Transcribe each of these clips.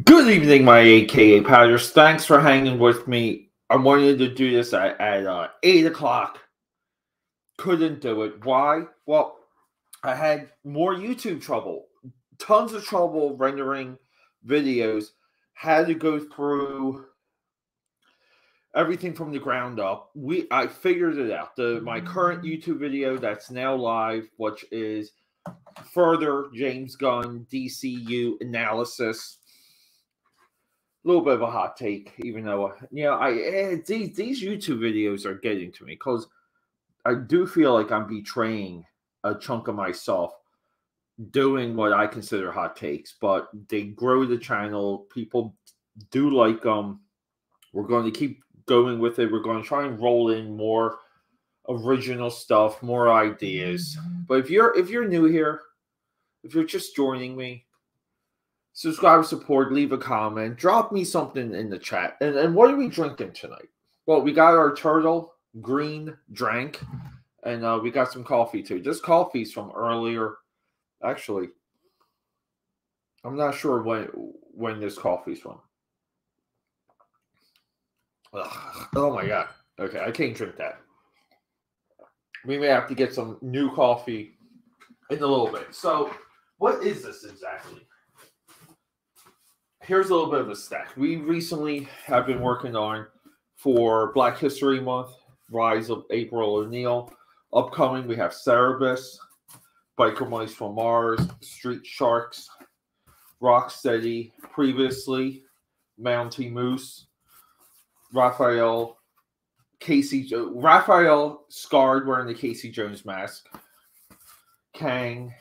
Good evening, my AKA Patters. Thanks for hanging with me. I wanted to do this at, at uh, 8 o'clock. Couldn't do it. Why? Well, I had more YouTube trouble. Tons of trouble rendering videos. Had to go through everything from the ground up. We I figured it out. The my current YouTube video that's now live, which is further James Gunn DCU analysis a little bit of a hot take, even though you know I eh, these these YouTube videos are getting to me because I do feel like I'm betraying a chunk of myself doing what I consider hot takes, but they grow the channel. People do like them. We're going to keep going with it. We're going to try and roll in more original stuff, more ideas. But if you're if you're new here, if you're just joining me, subscribe, support, leave a comment, drop me something in the chat. And, and what are we drinking tonight? Well, we got our turtle green drink, and uh, we got some coffee too. This coffee's from earlier. Actually, I'm not sure when when this coffee's from. Ugh. Oh my god. Okay, I can't drink that. We may have to get some new coffee in a little bit. So, what is this exactly? Here's a little bit of a stack. We recently have been working on for Black History Month, Rise of April O'Neil. Upcoming, we have Cerebus, Biker Mice from Mars, Street Sharks, Rocksteady, previously, Mountie Moose, Raphael, Casey, Raphael scarred wearing the Casey Jones mask, Kang,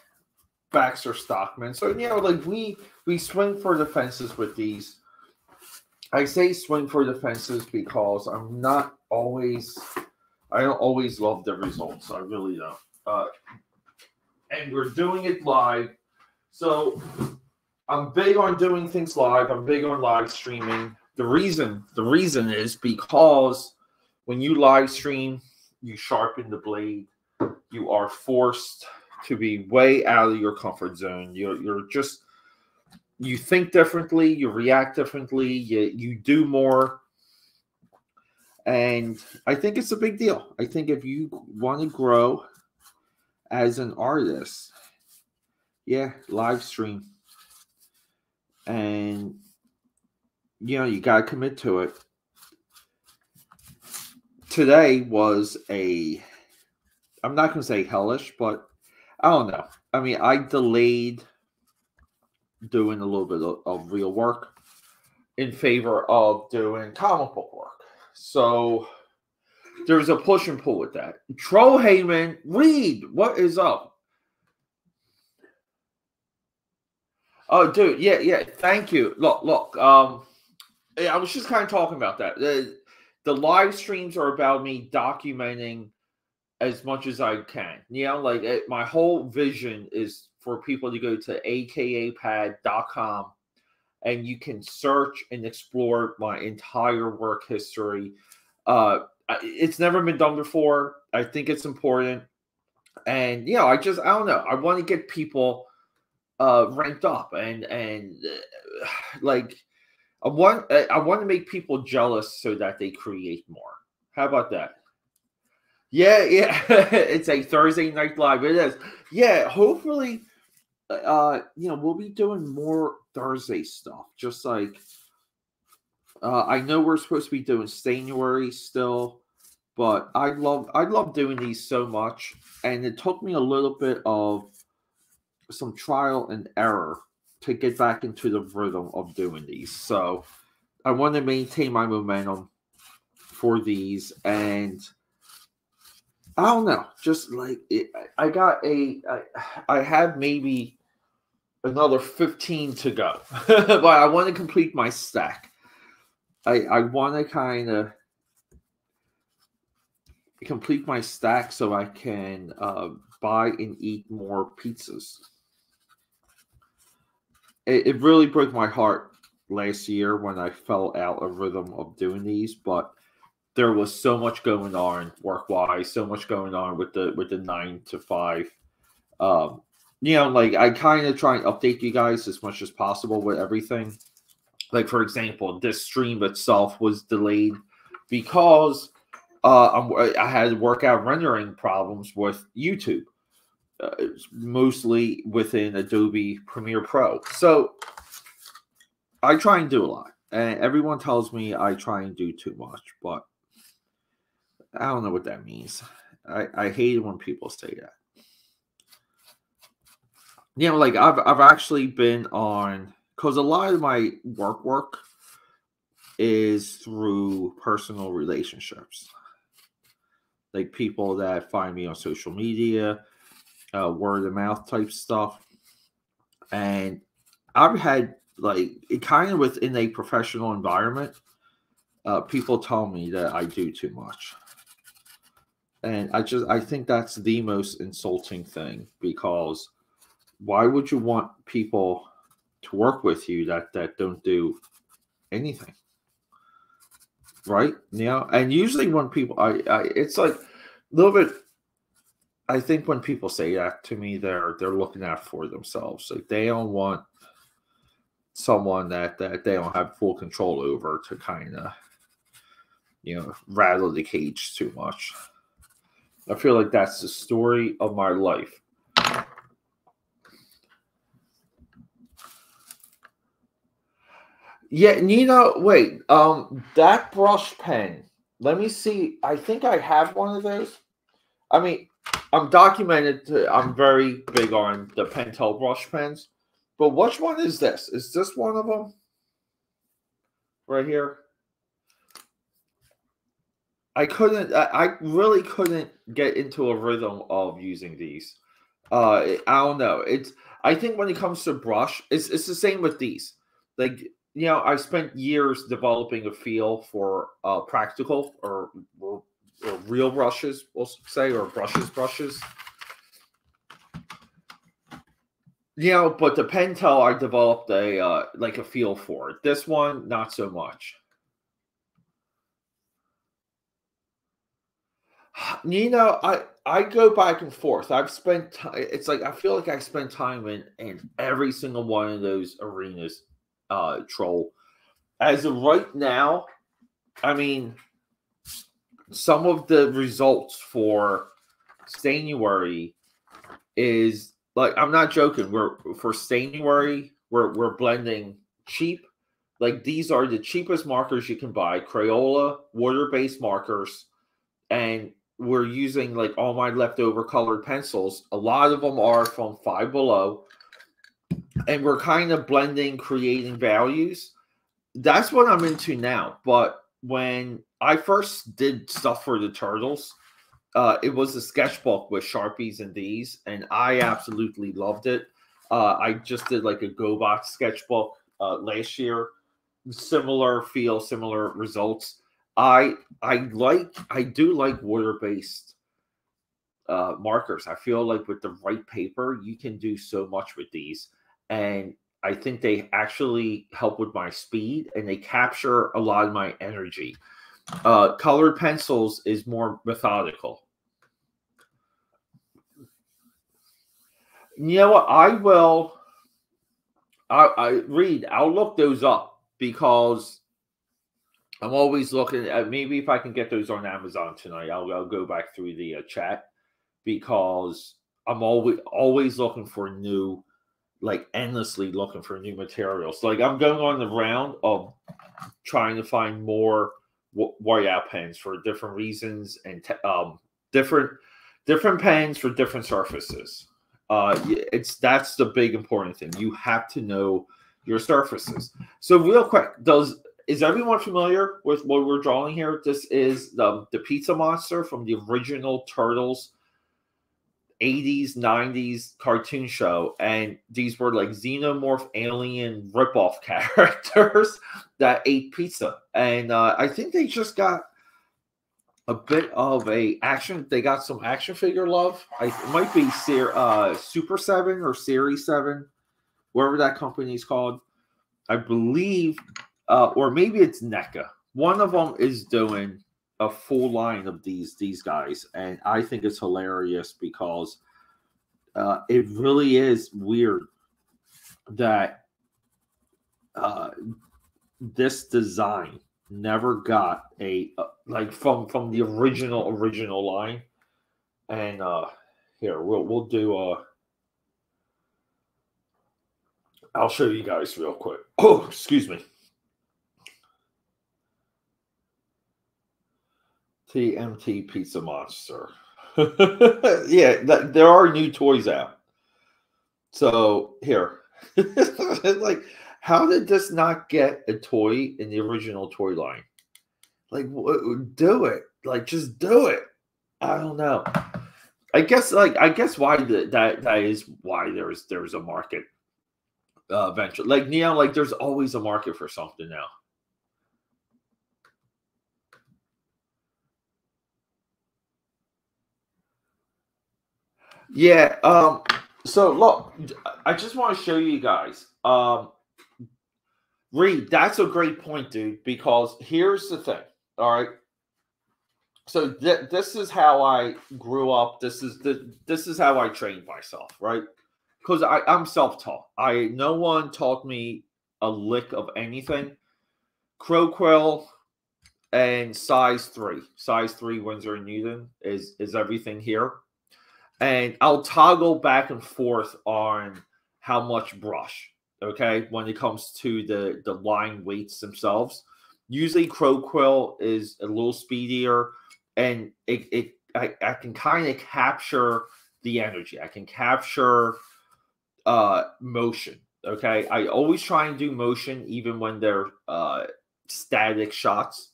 Baxter Stockman. So you know, like we we swing for the fences with these. I say swing for the fences because I'm not always I don't always love the results. I really don't. Uh, and we're doing it live. So I'm big on doing things live. I'm big on live streaming. The reason the reason is because when you live stream, you sharpen the blade. You are forced to be way out of your comfort zone. You're you're just you think differently, you react differently, you you do more. And I think it's a big deal. I think if you want to grow as an artist, yeah, live stream. And you know, you got to commit to it. Today was a I'm not going to say hellish, but I don't know. I mean, I delayed doing a little bit of, of real work in favor of doing comic book work. So there's a push and pull with that. Troll Heyman, read what is up. Oh, dude, yeah, yeah. Thank you. Look, look. Um, I was just kind of talking about that. The, the live streams are about me documenting as much as I can. You know, like it, my whole vision is for people to go to akapad.com and you can search and explore my entire work history. Uh, it's never been done before. I think it's important. And you know, I just I don't know. I want to get people uh ranked up and and uh, like I want I want to make people jealous so that they create more. How about that? Yeah, yeah. it's a Thursday night live. It is. Yeah, hopefully uh you know, we'll be doing more Thursday stuff. Just like uh I know we're supposed to be doing January still, but I love I love doing these so much. And it took me a little bit of some trial and error to get back into the rhythm of doing these. So I want to maintain my momentum for these and I don't know. Just like it, I got a, I, I have maybe another 15 to go, but I want to complete my stack. I, I want to kind of complete my stack so I can uh, buy and eat more pizzas. It, it really broke my heart last year when I fell out of rhythm of doing these, but there was so much going on work wise, so much going on with the with the nine to five. Um, you know, like I kind of try and update you guys as much as possible with everything. like for example, this stream itself was delayed because uh, i had workout rendering problems with YouTube, uh, mostly within Adobe Premiere Pro. So I try and do a lot, and everyone tells me I try and do too much, but I don't know what that means. I, I hate when people say that. You know, like I've I've actually been on because a lot of my work work is through personal relationships like people that find me on social media uh, word of mouth type stuff and i've had like it kind of within a professional environment uh, people tell me that i do too much and i just i think that's the most insulting thing because why would you want people to work with you that that don't do anything? Right? Know and usually when people I, I it's like a little bit i think when people say that to me they're they're looking out for themselves. Like they don't want someone that that they don't have full control over to kind of you know rattle the cage too much i feel like that's the story of my life Yeah, Nina, wait. Um, that brush pen. Let me see. I think I have one of those. I mean, I'm documented. To, I'm very big on the Pentel brush pens. But which one is this? Is this one of them? Right here. I couldn't. I really couldn't get into a rhythm of using these. Uh, I don't know. It's. I think when it comes to brush, it's it's the same with these. Like you know, I spent years developing a feel for uh, practical or, or, or real brushes, we'll say, or brushes, brushes. You know, but the Pentel, I developed a uh, like a feel for it. This one, not so much. You know, I I go back and forth. I've spent time. It's like I feel like I spend time in in every single one of those arenas uh, troll. As of right now, I mean, some of the results for Stainuary is like I'm not joking. We're for Stainuary, we're we're blending cheap. Like these are the cheapest markers you can buy, Crayola water-based markers, and we're using like all my leftover colored pencils. A lot of them are from Five Below. And we're kind of blending creating values. That's what i'm into now. But when i first did stuff for the turtles uh, it was a sketchbook with sharpies and these and i absolutely loved it. Uh, i just did like a gobot sketchbook uh, last year. Similar feel similar results i i like i do like water based uh, markers i feel like with the right paper you can do so much with these and I think they actually help with my speed and they capture a lot of my energy. Uh, colored pencils is more methodical. You know what? I will. I, I read. I'll look those up because I'm always looking at maybe if I can get those on Amazon tonight. I'll, I'll go back through the uh, chat because I'm always always looking for new like endlessly looking for new materials. Like I'm going on the round of trying to find more whiteout pens for different reasons and um, different different pens for different surfaces. Uh, it's that's the big important thing. You have to know your surfaces. So real quick, does is everyone familiar with what we're drawing here? This is the the pizza monster from the original Turtles 80s, 90s cartoon show, and these were like xenomorph alien ripoff characters that ate pizza. And uh, I think they just got a bit of a action. They got some action figure love. I, it might be Ser, uh, Super Seven or Series Seven, wherever that company is called. I believe, uh, or maybe it's NECA. One of them is doing a full line of these these guys, and I think it's hilarious because uh, it really is weird that uh, this design never got a uh, like from from the original original line. And uh here we'll we'll do uh I'll show you guys real quick. Oh, excuse me. TMT Pizza Monster. yeah, th- there are new toys out. So here, like, how did this not get a toy in the original toy line? Like, w- do it. Like, just do it. I don't know. I guess, like, I guess why the, that that is why there's there's a market uh, venture. Like Neon, like there's always a market for something now. Yeah. Um. So look, I just want to show you guys. Um. Reed, that's a great point, dude. Because here's the thing. All right. So th- this is how I grew up. This is the this is how I trained myself, right? Because I I'm self taught. I no one taught me a lick of anything. Crow Quill and size three, size three Winsor and Newton is is everything here and I'll toggle back and forth on how much brush. Okay, when it comes to the the line weights themselves, usually Crow Quill is a little speedier, and it, it I, I can kind of capture the energy. I can capture uh motion. Okay, I always try and do motion even when they're uh static shots.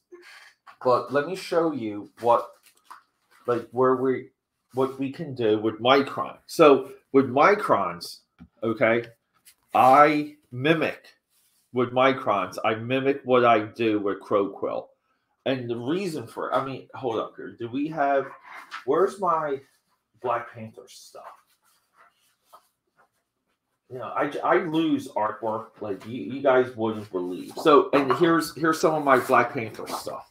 But let me show you what like where we what we can do with micron. So with microns, okay, I mimic with microns, I mimic what I do with Crow Quill. And the reason for I mean, hold up here. Do we have where's my Black Panther stuff? You know, I, I lose artwork like you, you guys wouldn't believe. So, and here's here's some of my Black Panther stuff.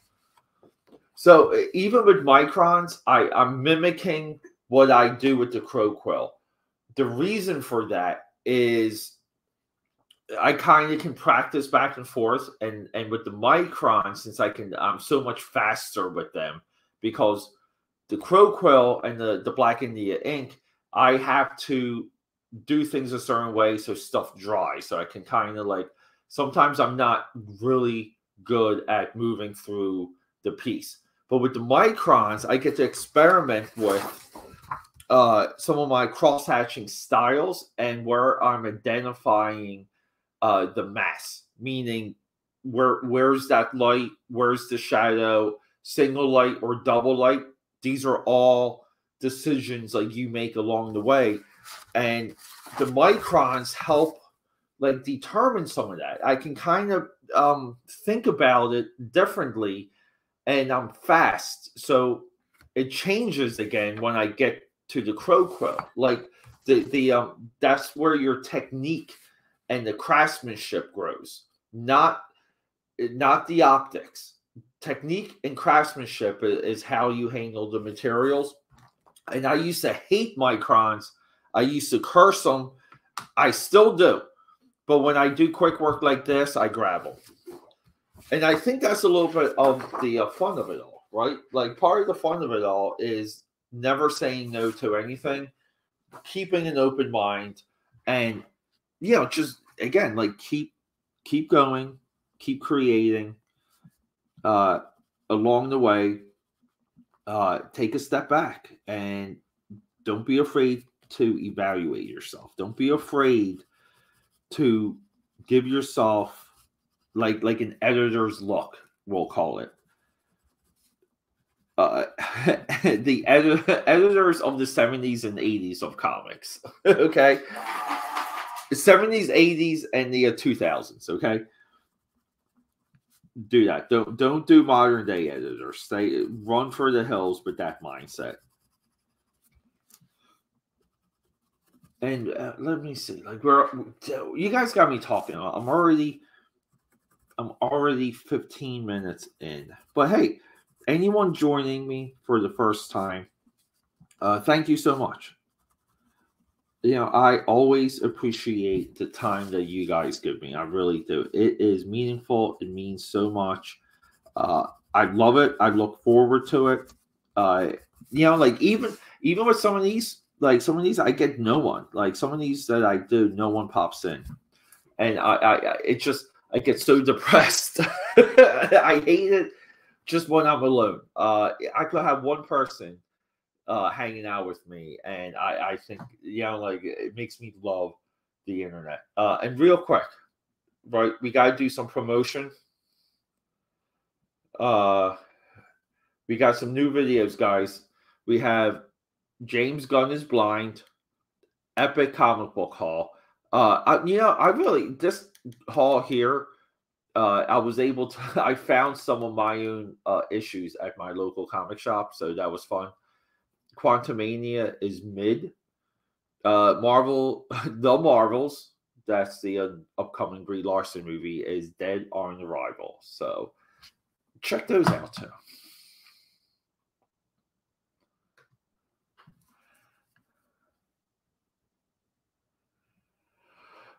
So even with microns, I, I'm mimicking what I do with the crow quill. The reason for that is I kind of can practice back and forth, and and with the microns, since I can, I'm so much faster with them because the crow quill and the the black India ink, I have to do things a certain way so stuff dries. So I can kind of like sometimes I'm not really good at moving through the piece. But with the microns, I get to experiment with uh, some of my cross hatching styles and where I'm identifying uh, the mass, meaning where where's that light, where's the shadow, single light or double light. These are all decisions like you make along the way, and the microns help like determine some of that. I can kind of um, think about it differently and I'm fast. So it changes again when I get to the crow quill. Like the the um that's where your technique and the craftsmanship grows, not not the optics. Technique and craftsmanship is how you handle the materials. And I used to hate microns. I used to curse them. I still do. But when I do quick work like this, I grab them and I think that's a little bit of the uh, fun of it all, right? Like part of the fun of it all is never saying no to anything, keeping an open mind, and you know, just again, like keep keep going, keep creating. Uh, along the way, uh, take a step back and don't be afraid to evaluate yourself. Don't be afraid to give yourself like like an editor's look, we'll call it. Uh, the ed- editors of the 70s and 80s of comics. okay. 70s, 80s, and the 2000s. Okay. Do that. Don't don't do modern day editors. Stay run for the hills with that mindset. And uh, let me see. Like we're you guys got me talking. I'm already I'm already 15 minutes in. But hey, anyone joining me for the first time, uh, thank you so much. you know, I always appreciate the time that you guys give me. I really do. It is meaningful. It means so much. Uh, I love it. I look forward to it. Uh, you know, like even even with some of these, like some of these, I get no one. Like some of these that I do, no one pops in, and I, I, it just I get so depressed. I hate it just when I'm alone. Uh, I could have one person uh, hanging out with me, and I, I think you know, like it makes me love the internet. Uh, and real quick, right, we got to do some promotion. Uh, we got some new videos, guys. We have James Gunn is blind, epic comic book haul. Uh, I, you know, I really this haul here. Uh, I was able to. I found some of my own uh, issues at my local comic shop, so that was fun. Quantumania is mid. Uh, Marvel, the Marvels, that's the uh, upcoming Brie Larson movie, is dead on arrival. So check those out too.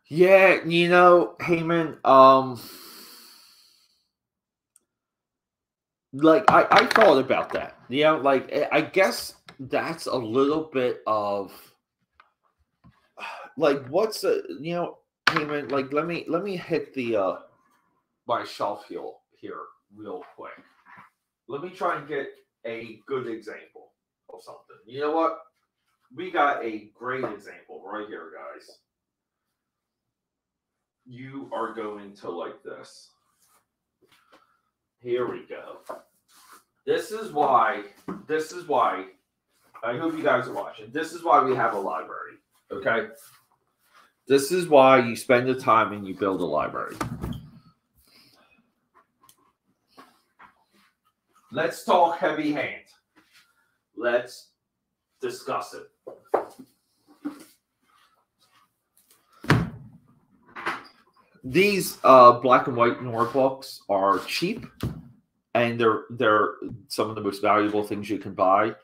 Yeah, you know, Heyman, um like I, I thought about that. You know, like eh, I guess that's a little bit of like what's a you know, Heyman, like let me let me hit the uh my shelf here here real quick. Let me try and get a good example of something. You know what? We got a great example right here, guys you are going to like this. Here we go. This is why, this is why, I hope you guys are watching. This is why we have a library, okay? This is why you spend the time and you build a library. Let's talk heavy hand. Let's discuss it. These uh, black and white Noir books are cheap, and they're they're some of the most valuable things you can buy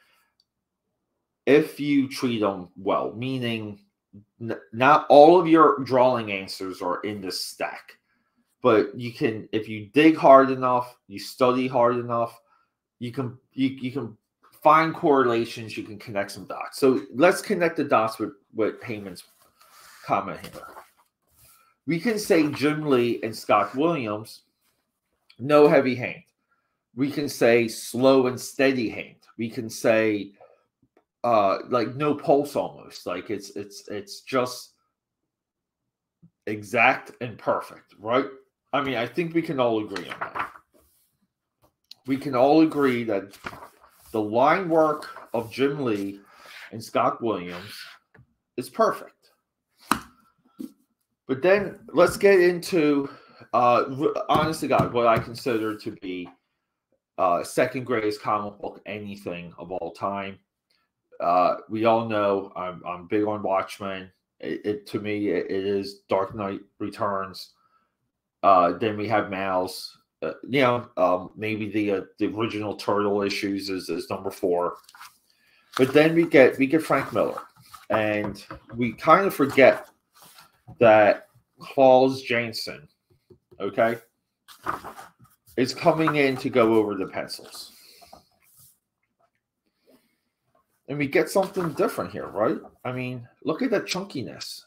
if you treat them well. Meaning, not all of your drawing answers are in the stack, but you can if you dig hard enough, you study hard enough, you can you you can find correlations. You can connect some dots. So let's connect the dots with with Heyman's comment here we can say Jim Lee and Scott Williams, no heavy hand. We can say slow and steady hand. We can say uh like no pulse almost. Like it's it's it's just exact and perfect, right? I mean, I think we can all agree on that. We can all agree that the line work of Jim Lee and Scott Williams is perfect. But then let's get into, uh, honestly, God, what I consider to be uh, second greatest comic book anything of all time. Uh, we all know I'm, I'm big on Watchmen. It, it to me it, it is Dark Knight Returns. Uh, then we have Maus. Uh, you know, um, maybe the uh, the original Turtle issues is, is number four. But then we get we get Frank Miller, and we kind of forget that Klaus Janson, okay, is coming in to go over the pencils. And we get something different here, right? I mean, look at the chunkiness.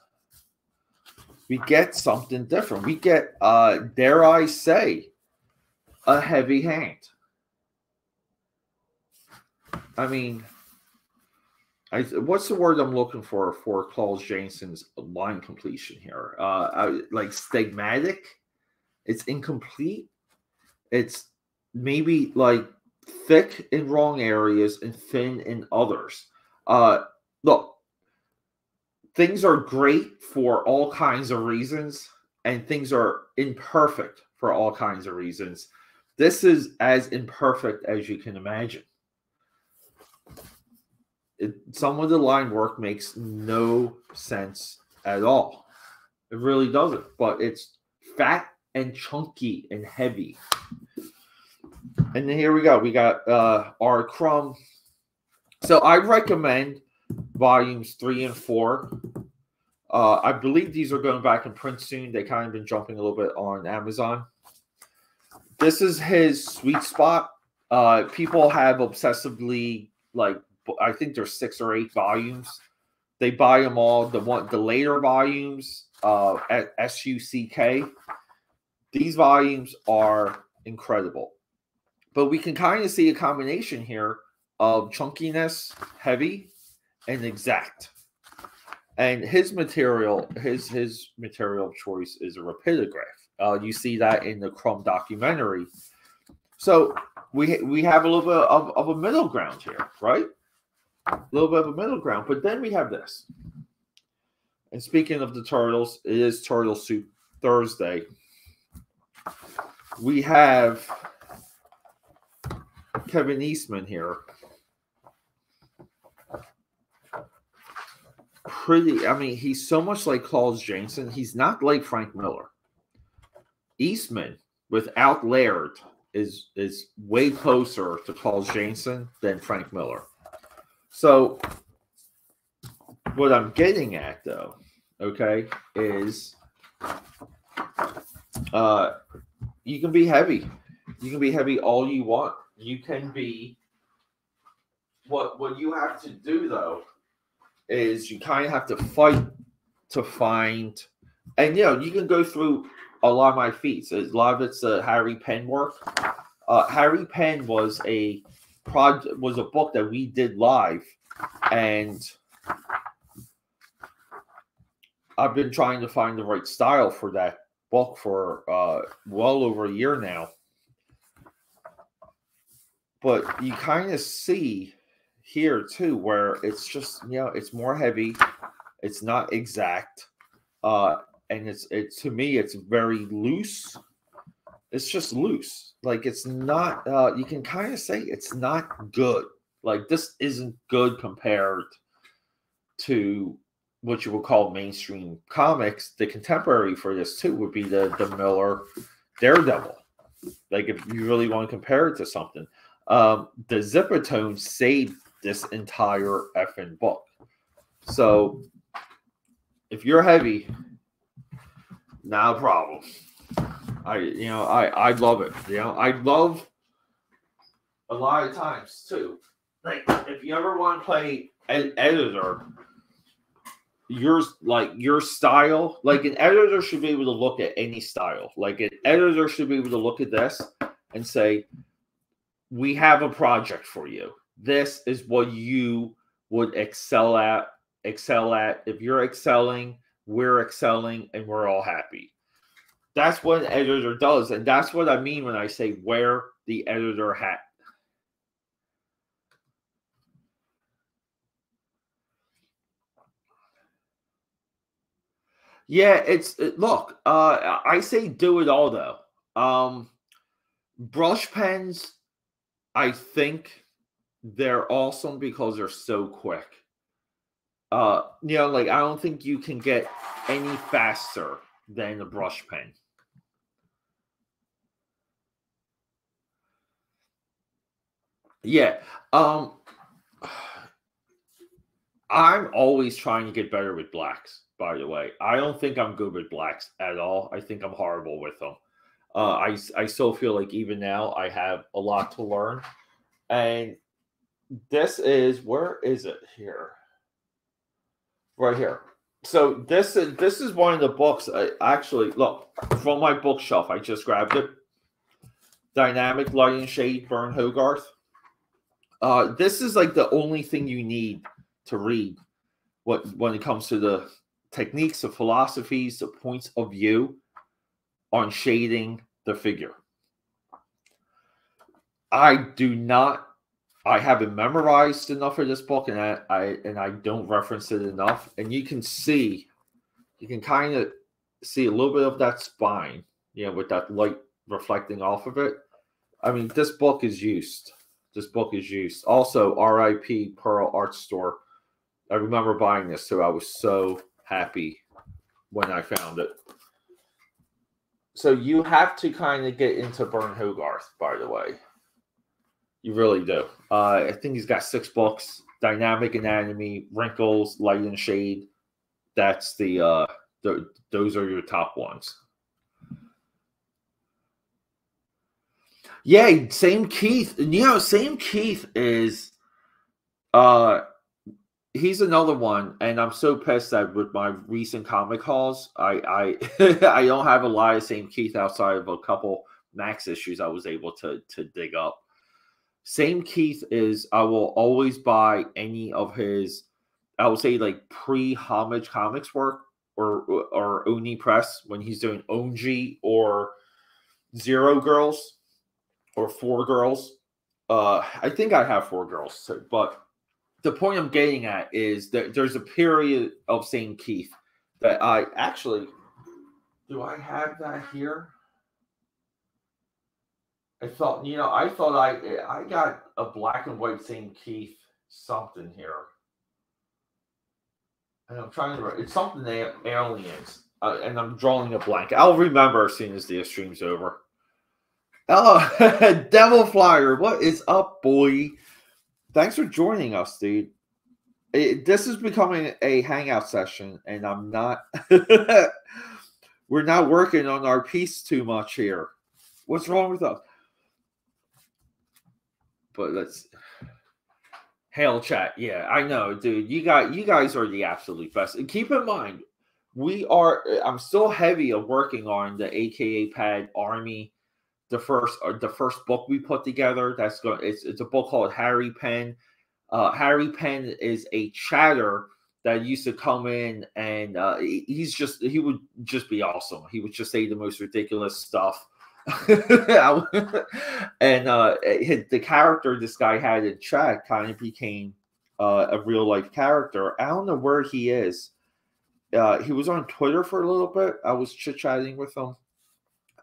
We get something different. We get, uh, dare I say, a heavy hand. I mean, I, what's the word I'm looking for for Klaus Janson's line completion here? Uh, I, like stigmatic. It's incomplete. It's maybe like thick in wrong areas and thin in others. Uh, look, things are great for all kinds of reasons, and things are imperfect for all kinds of reasons. This is as imperfect as you can imagine it, some of the line work makes no sense at all. It really doesn't. But it's fat and chunky and heavy. And here we go. We got uh, R. Crumb. So I recommend volumes three and four Uh, I believe these are going back in print soon. They kind of been jumping a little bit on Amazon. This is his sweet spot. Uh, people have obsessively like I think there's six or eight volumes. They buy them all. The one the later volumes uh, at SUCK. These volumes are incredible, but we can kind of see a combination here of chunkiness, heavy, and exact. And his material, his his material choice is a rapidograph. Uh, you see that in the Crumb documentary. So we we have a little bit of, of a middle ground here, right? A little bit of a middle ground. But then we have this. And speaking of the turtles, it is Turtle Soup Thursday. We have Kevin Eastman here. Pretty, I mean, he's so much like Klaus Janson. He's not like Frank Miller. Eastman without Laird is is way closer to Klaus Janson than Frank Miller. So what I'm getting at though, okay, is uh you can be heavy. You can be heavy all you want. You can be what what you have to do though is you kind of have to fight to find and you know you can go through a lot of my feats. A lot of it's uh, Harry Penn work. Uh, Harry Penn was a project was a book that we did live, and I've been trying to find the right style for that book for uh, well over a year now. But you kind of see here too where it's just you know it's more heavy, it's not exact. Uh, and it's it to me it's very loose it's just loose like it's not uh you can kind of say it's not good like this isn't good compared to what you would call mainstream comics. The contemporary for this too would be the the miller daredevil like if you really want to compare it to something. Um the zipatone saved this entire effing book. So if you're heavy not a problem. I you know I I love it. You know I love a lot of times too. Like if you ever want to play an editor, yours like your style, like an editor should be able to look at any style. Like an editor should be able to look at this and say, "We have a project for you. This is what you would excel at. Excel at. If you're excelling." we're excelling and we're all happy. That's what an editor does. And that's what I mean when I say wear the editor hat. Yeah, it's it, look, uh I say do it all though. Um brush pens, I think they're awesome because they're so quick uh you know like i don't think you can get any faster than a brush pen yeah um i'm always trying to get better with blacks by the way i don't think i'm good with blacks at all i think i'm horrible with them uh i i still feel like even now i have a lot to learn and this is where is it here right here. So this is this is one of the books. I actually look from my bookshelf. I just grabbed it. Dynamic Light and Shade, Burne Hogarth. Uh, this is like the only thing you need to read what when it comes to the techniques, the philosophies, the points of view on shading the figure. I do not I haven't memorized enough of this book, and I, I and I don't reference it enough. And you can see, you can kind of see a little bit of that spine, you know, with that light reflecting off of it. I mean, this book is used. This book is used. Also, R.I.P. Pearl Art Store. I remember buying this, so I was so happy when I found it. So you have to kind of get into Burne Hogarth, by the way. You really do. Uh, I think he's got six books: Dynamic Anatomy, Wrinkles, Light and Shade, that's the uh those are your top ones. Yeah, Sam Kieth. You know, Sam Kieth is uh he's another one, and I'm so pissed that with my recent comic hauls, I I I don't have a lot of Sam Kieth outside of a couple Max issues I was able to to dig up. Sam Kieth is I will always buy any of his I would say like pre homage comics work or or Oni Press when he's doing Onji or Zero Girls or Four Girls. Uh, I think I have Four Girls, but the point I'm getting at is that there's a period of Sam Kieth that I actually do I have that here? I thought, you know, I thought I I got a black and white Sam Kieth something here. And I'm trying to it's something aliens. Uh, and I'm drawing a blank. I'll remember as soon as the stream's over. Oh, Devil Flyer, what is up, boy? thanks for joining us, dude. It, this is becoming a hangout session, and I'm not. we're not working on our piece too much here. What's wrong with us? But let's. Hail chat, yeah, I know, dude. You got you guys are the absolute best. And keep in mind, we are. I'm still heavy of working on the AKA Pad Army the first uh, the first book we put together. That's going. It's it's a book called Harry Penn. Uh, Harry Penn is a chatter that used to come in and uh, he's just he would just be awesome. He would just say the most ridiculous stuff. and uh, the character this guy had in chat kind of became uh, a real life character. I don't know where he is. Uh, he was on Twitter for a little bit. I was chit chatting with him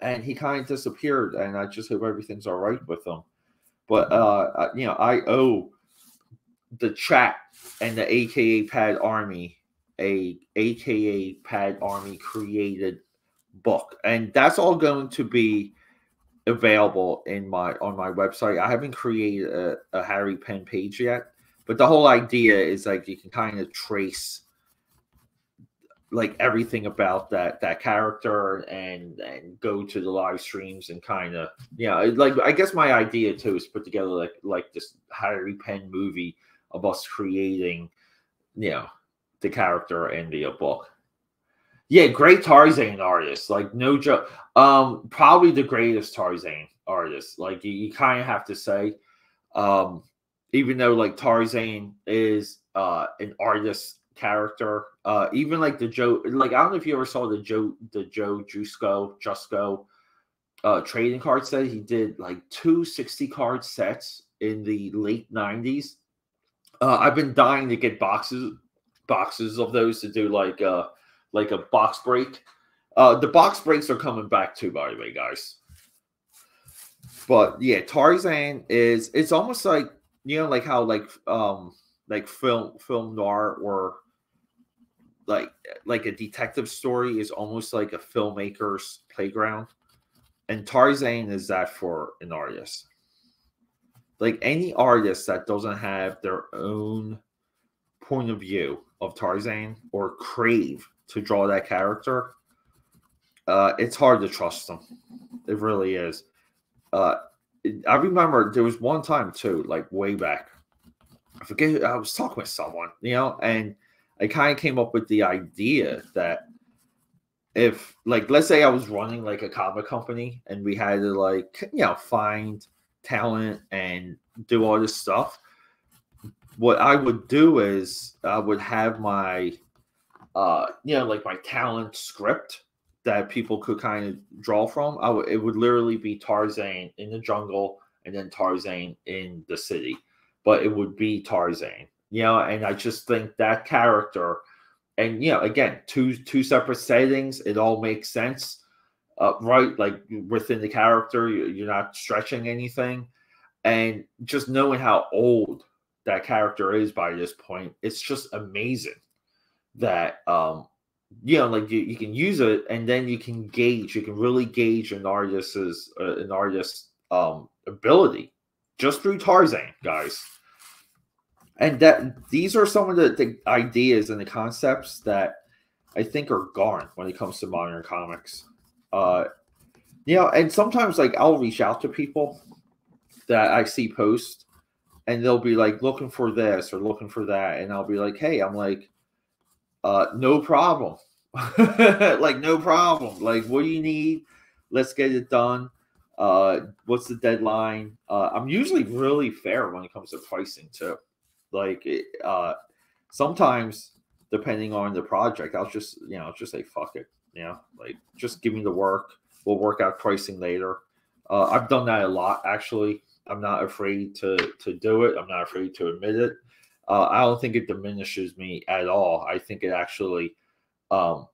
and he kind of disappeared. And I just hope everything's all right with him. But uh, you know, I owe the chat and the AKA Pad Army a AKA Pad Army created book, and that's all going to be available in my on my website. I haven't created a, a Harry Penn page yet, but the whole idea is like you can kind of trace like everything about that that character and and go to the live streams and kind of yeah like i guess my idea too is put together like like this harry penn movie of us creating you know the character and the book. Yeah great tarzan artist like no joke um probably the greatest tarzan artist like you, you kind of have to say um even though like tarzan is uh an artist character. Uh, even like the Joe, like I don't know if you ever saw the Joe, the Joe Jusko, Jusko uh, trading card set. He did like two 60 card sets in the late 90s. Uh, I've been dying to get boxes boxes of those to do like uh like a box break. Uh, the box breaks are coming back too, by the way, guys. But yeah, Tarzan is it's almost like you know, like how like um like film film noir or like like a detective story is almost like a filmmaker's playground. And tarzan is that for an artist. Like any artist that doesn't have their own point of view of tarzan or crave to draw that character uh it's hard to trust them. It really is. Uh i remember there was one time too like way back. I forget i was talking with someone you know and I kind of came up with the idea that if like let's say I was running like a comic company and we had to like you know find talent and do all this stuff, what I would do is I would have my uh you know like my talent script that people could kind of draw from. I would it would literally be Tarzan in the jungle and then Tarzan in the city, but it would be Tarzan you know, and I just think that character, and you know, again, two two separate settings, it all makes sense, uh, right? Like within the character, you're not stretching anything, and just knowing how old that character is by this point, it's just amazing that um you know like you, you can use it and then you can gauge you can really gauge an artist's uh, an artist's um ability just through tarzan guys and that these are some of the, the ideas and the concepts that I think are gone when it comes to modern comics. Uh, you know, and sometimes like I'll reach out to people that I see post, and they'll be like looking for this or looking for that, and I'll be like, hey, I'm like, uh, no problem, like no problem. Like, what do you need? Let's get it done. Uh, what's the deadline? Uh, I'm usually really fair when it comes to pricing too. Like, uh, sometimes depending on the project, I'll just you know just say fuck it. You know, like just give me the work. We'll work out pricing later. Uh, I've done that a lot actually. I'm not afraid to to do it. I'm not afraid to admit it. Uh, I don't think it diminishes me at all. I think it actually um,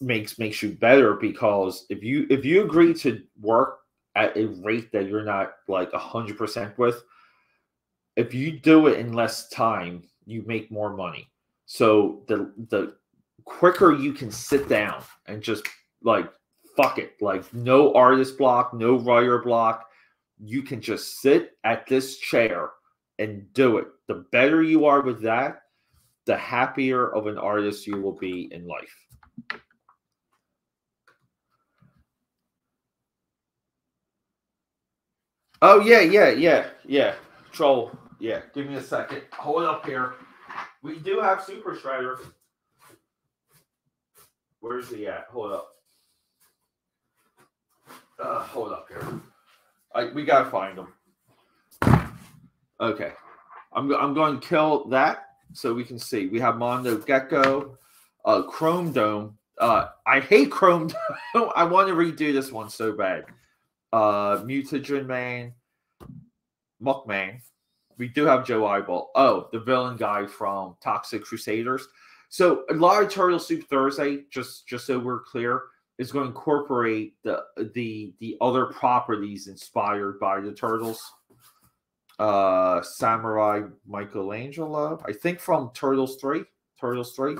makes makes you better because if you if you agree to work at a rate that you're not like hundred percent with, if you do it in less time, you make more money. So the the quicker you can sit down and just like fuck it, like no artist block, no writer block, you can just sit at this chair and do it. The better you are with that, the happier of an artist you will be in life. Oh yeah, yeah, yeah, yeah. Troll. Yeah, give me a second. Hold up here. We do have Super Shredder. Where's he at? Hold up. Uh, hold up here. I, we gotta find him. Okay, I'm I'm going to kill that so we can see. We have Mondo Gecko, uh, Chrome Dome. Uh, I hate Chrome Dome. I want to redo this one so bad. Uh, Mutagen Man, Muckman. We do have Joe Eyeball. Oh, the villain guy from Toxic Crusaders. So a lot of Turtle Soup Thursday, just just so we're clear, is going to incorporate the the the other properties inspired by the turtles. Uh Samurai Michelangelo, I think from Turtles 3. Turtles 3.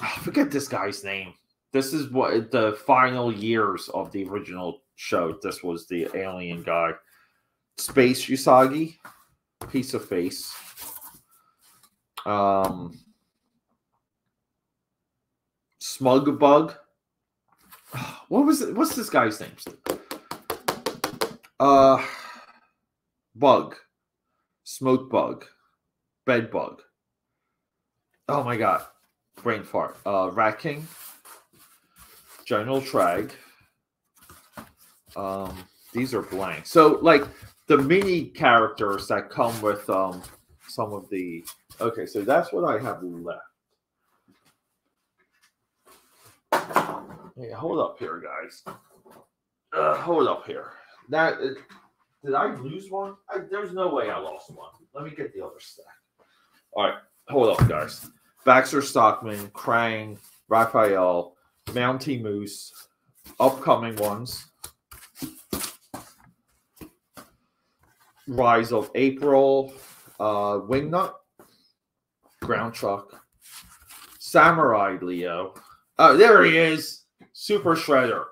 Oh, forget this guy's name. This is what the final years of the original show. This was the alien guy. Space Usagi, Pizza Face. Um Smug Bug. What was it? What's this guy's name? Uh, Bug, Smoke Bug, Bed Bug. Oh my god, brain fart. Uh, Rat King, General Traag. Um, these are blank. So like the mini characters that come with um some of the. Okay, so that's what I have left. Hey, hold up here, guys. Uh, hold up here. That uh, did I lose one? I, there's no way I lost one. Let me get the other stack. All right, hold up, guys. Baxter Stockman, Krang, Raphael, Mountie Moose, upcoming ones. Rise of April, uh, Wingnut, Groundchuck, Samurai Leo. Oh, there he is. Super Shredder.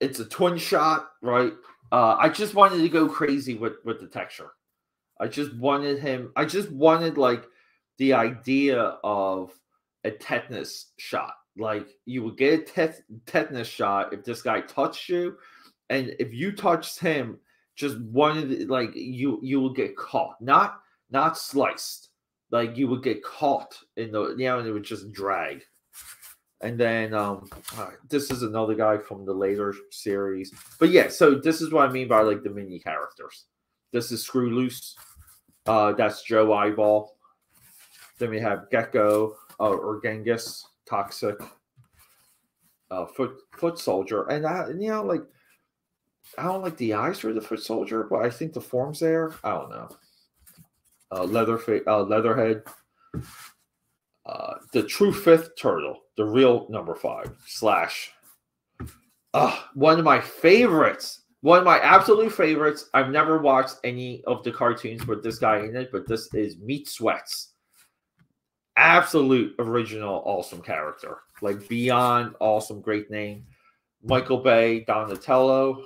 It's a twin shot, right? Uh, I just wanted to go crazy with with the texture. I just wanted him. I just wanted like the idea of a tetanus shot. Like you would get a tet- tetanus shot if this guy touched you, and if you touched him, just wanted like you you will get caught, not not sliced. Like you would get caught in the know, and it would just drag. And then um, uh, this is another guy from the later series. But yeah, so this is what I mean by like the mini characters. This is Screw Loose. Uh, that's Joe Eyeball. Then we have Gecko uh, or Genghis, Toxic, uh, Foot Foot Soldier, and I, you know, like I don't like the eyes for the Foot Soldier, but I think the form's there. I don't know. Uh, Leatherface, uh, Leatherhead, uh, the true fifth turtle, the real number five slash. Uh, one of my favorites, one of my absolute favorites. I've never watched any of the cartoons with this guy in it, but this is Meat Sweats. Absolute original, awesome character. Like beyond awesome, great name. Michael Bay, Donatello.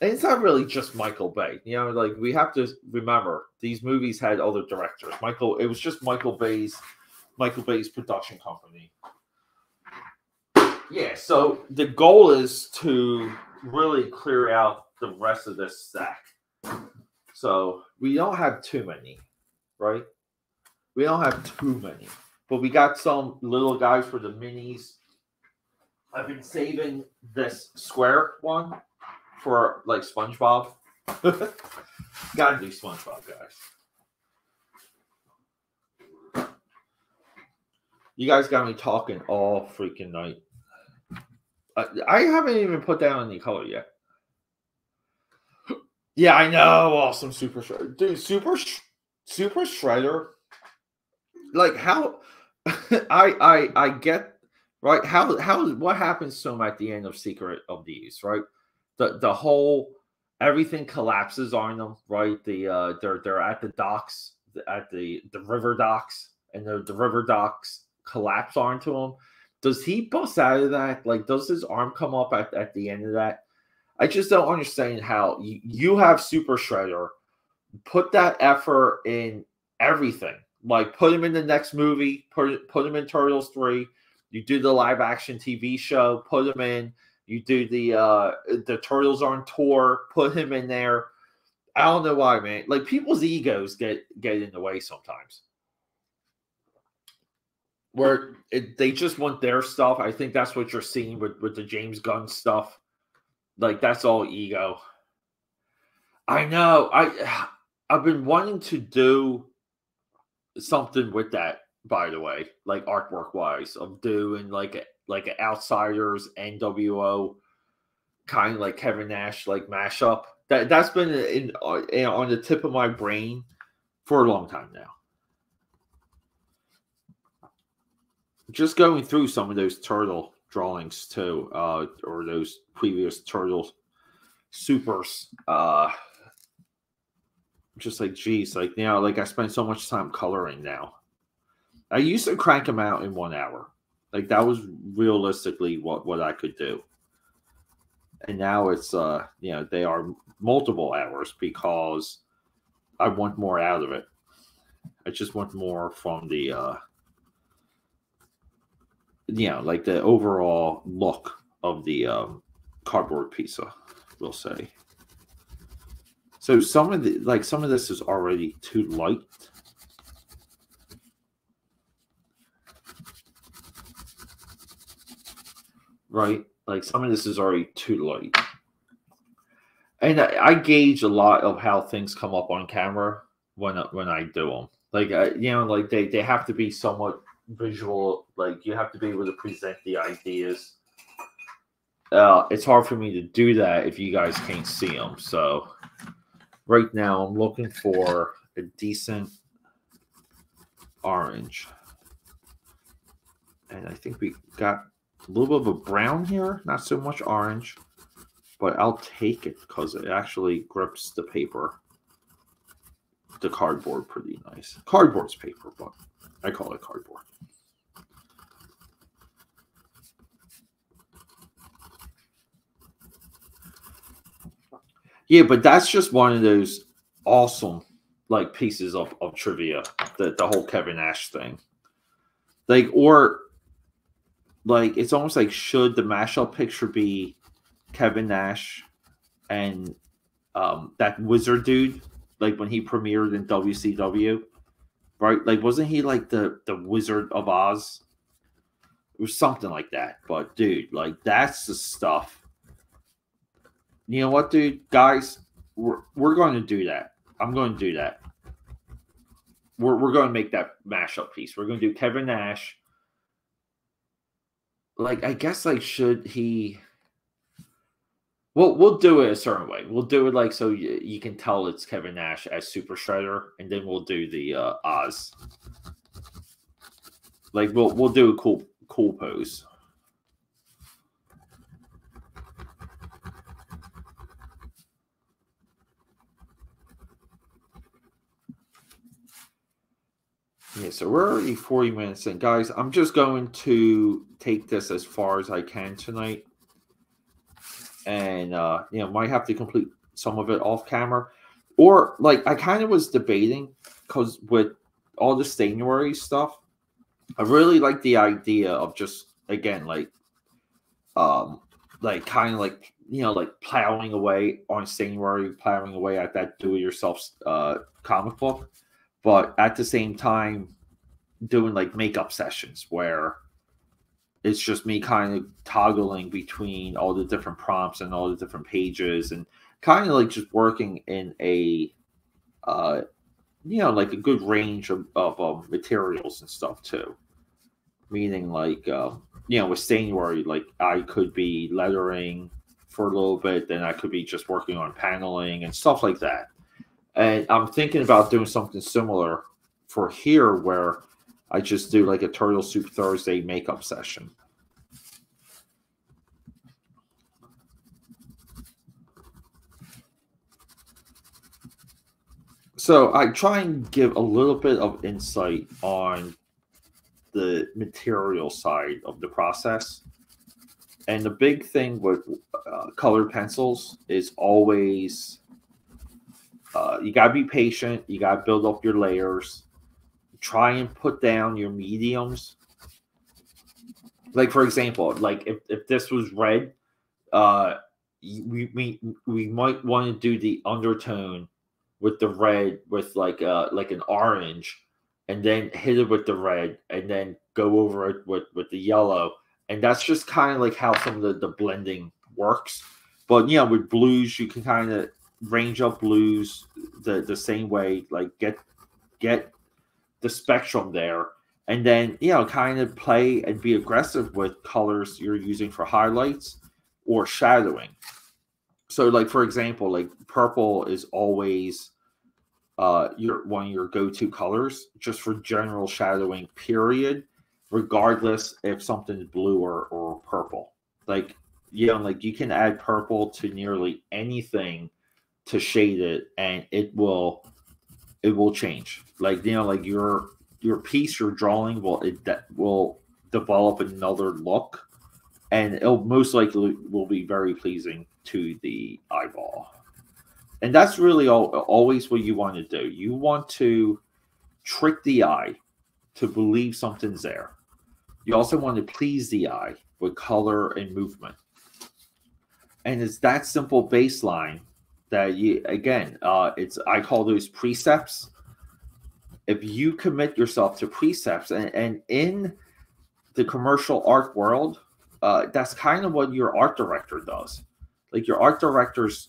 It's not really just Michael Bay. You know, like we have to remember these movies had other directors. Michael, it was just Michael Bay's Michael Bay's production company. Yeah, so the goal is to really clear out the rest of this stack. So we don't have too many, right? We don't have too many, but we got some little guys for the minis. I've been saving this square one for like SpongeBob. Gotta do SpongeBob, guys. You guys got me talking all freaking night. I, haven't even put down any color yet. Yeah, I know. Awesome Super Shredder. Dude, Super Super Shredder. Like how I I I get right how how what happens to him at the end of Secret of the Ooze? right? The the whole everything collapses on them, right? The uh they're they're at the docks at the the river docks and the, the river docks collapse onto him. Does he bust out of that? Like, does his arm come up at, at the end of that? I just don't understand how you, you have Super Shredder, put that effort in everything. Like, put him in the next movie, put, put him in Turtles 3. You do the live action TV show, put him in. You do the uh the Turtles on tour, put him in there. I don't know why, man. Like people's egos get get in the way sometimes where it, they just want their stuff. I think that's what you're seeing with with the James Gunn stuff. Like that's all ego. I know. I I've been wanting to do something with that. By the way, like artwork wise, of doing like like outsiders NWO kind of like Kevin Nash like mashup. That that's been in, in on the tip of my brain for a long time now. just going through some of those turtle drawings too, uh, or those previous turtle supers. Uh, just like, geez, like now, like I spend so much time coloring now. I used to crank them out in one hour. Like that was realistically what what I could do. And now it's uh, you know, they are multiple hours because I want more out of it. I just want more from the uh you know, like the overall look of the um, cardboard pizza, we'll say. So some of the like some of this is already too light. Right? Like some of this is already too light. And I, I gauge a lot of how things come up on camera when when I do them. Like I, you know, like they they have to be somewhat visual like you have to be able to present the ideas uh it's hard for me to do that if you guys can't see them so right now i'm looking for a decent orange and i think we got a little bit of a brown here not so much orange but i'll take it because it actually grips the paper the cardboard pretty nice cardboard's paper but I call it cardboard. Yeah, but that's just one of those awesome like pieces of, of trivia, the, the whole Kevin Nash thing. Like, or like it's almost like should the mashup picture be Kevin Nash and um that wizard dude, like when he premiered in WCW? right? Like, wasn't he like the the Wizard of Oz? Was something like that. But dude, like that's the stuff. You know what, dude? Guys, we're we're going to do that. I'm going to do that. We're we're going to make that mashup piece. We're going to do Kevin Nash. Like, I guess, like, should he? We'll we'll do it a certain way. We'll do it like so you, you can tell it's Kevin Nash as Super Shredder, and then we'll do the uh, Oz. Like we'll we'll do a cool cool pose. Yeah, so we're already 40 minutes in. Guys, I'm just going to take this as far as I can tonight. And uh, you know might have to complete some of it off camera, or like I kind of was debating because with all the Sanctuary stuff, I really like the idea of just again like um like kind of like you know like plowing away on Sanctuary, plowing away at that do-it-yourself uh, comic book, but at the same time doing like makeup sessions where it's just me kind of toggling between all the different prompts and all the different pages and kind of like just working in a uh you know like a good range of, of um, materials and stuff too. Meaning like uh, you know with Sanctuary like i could be lettering for a little bit then i could be just working on paneling and stuff like that. And i'm thinking about doing something similar for here where i just do like a turtle soup thursday makeup session so I try and give a little bit of insight on the material side of the process. And the big thing with uh, colored pencils is always uh, you got to be patient. You got to build up your layers. Try and put down your mediums. Like for example, like if, if this was red, uh, we we we might want to do the undertone with the red with like uh like an orange and then hit it with the red and then go over it with with the yellow. And that's just kind of like how some of the, the blending works. But yeah with blues you can kind of range up blues the the same way like get get the spectrum there. And then you know kind of play and be aggressive with colors you're using for highlights or shadowing so like for example like purple is always uh your one of your go-to colors just for general shadowing period regardless if something's blue or, or purple. Like you know like you can add purple to nearly anything to shade it and it will it will change. Like you know like your your piece your drawing will it that will develop another look and it'll most likely will be very pleasing to the eyeball. And that's really all, always what you want to do. You want to trick the eye to believe something's there. You also want to please the eye with color and movement. And it's that simple baseline that you again, uh, it's I call those precepts. If you commit yourself to precepts and, and in the commercial art world, uh, that's kind of what your art director does. Like your art director's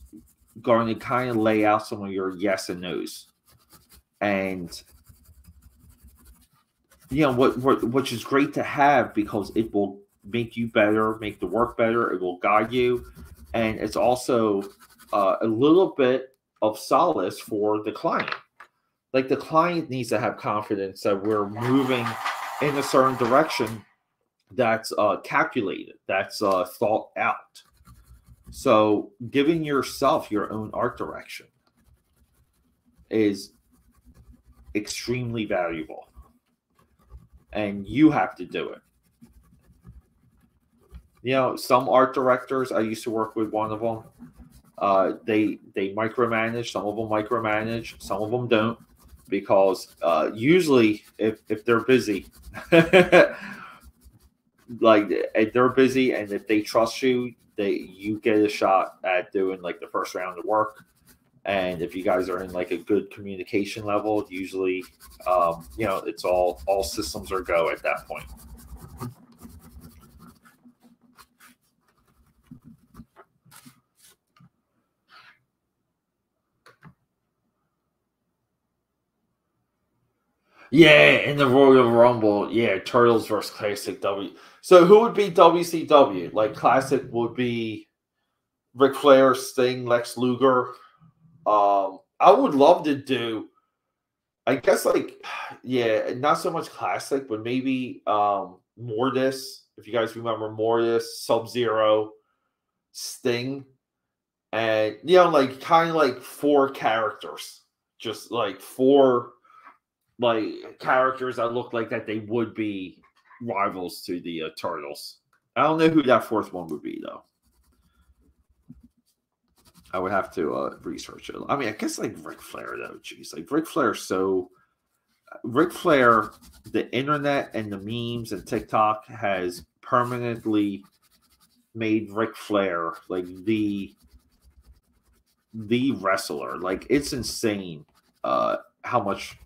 going to kind of lay out some of your yes and no's, and you know what, what which is great to have because it will make you better, make the work better. It will guide you, and it's also uh, a little bit of solace for the client. Like the client needs to have confidence that we're moving in a certain direction that's uh, calculated, that's uh, thought out. So, giving yourself your own art direction is extremely valuable, and you have to do it. You know, some art directors, I used to work with one of them. Uh, they they micromanage. Some of them micromanage. Some of them don't, because uh, usually, if if they're busy, like if they're busy and if they trust you you get a shot at doing like the first round of work and if you guys are in like a good communication level usually um, you know it's all all systems are go at that point Yeah, in the Royal Rumble, yeah, Turtles versus Classic W. So who would be WCW? Like Classic would be Ric Flair, Sting, Lex Luger. Um, I would love to do. I guess like, yeah, not so much Classic, but maybe um Mortis. If you guys remember Mortis, Sub Zero, Sting, and you know, like kind of like four characters, just like four like characters that look like that they would be rivals to the uh, Turtles. I don't know who that fourth one would be though. I would have to uh, research it. I mean, I guess like Ric Flair though. Jeez, like Ric Flair, so Ric Flair, the internet and the memes and TikTok has permanently made Ric Flair like the the wrestler. Like it's insane uh how much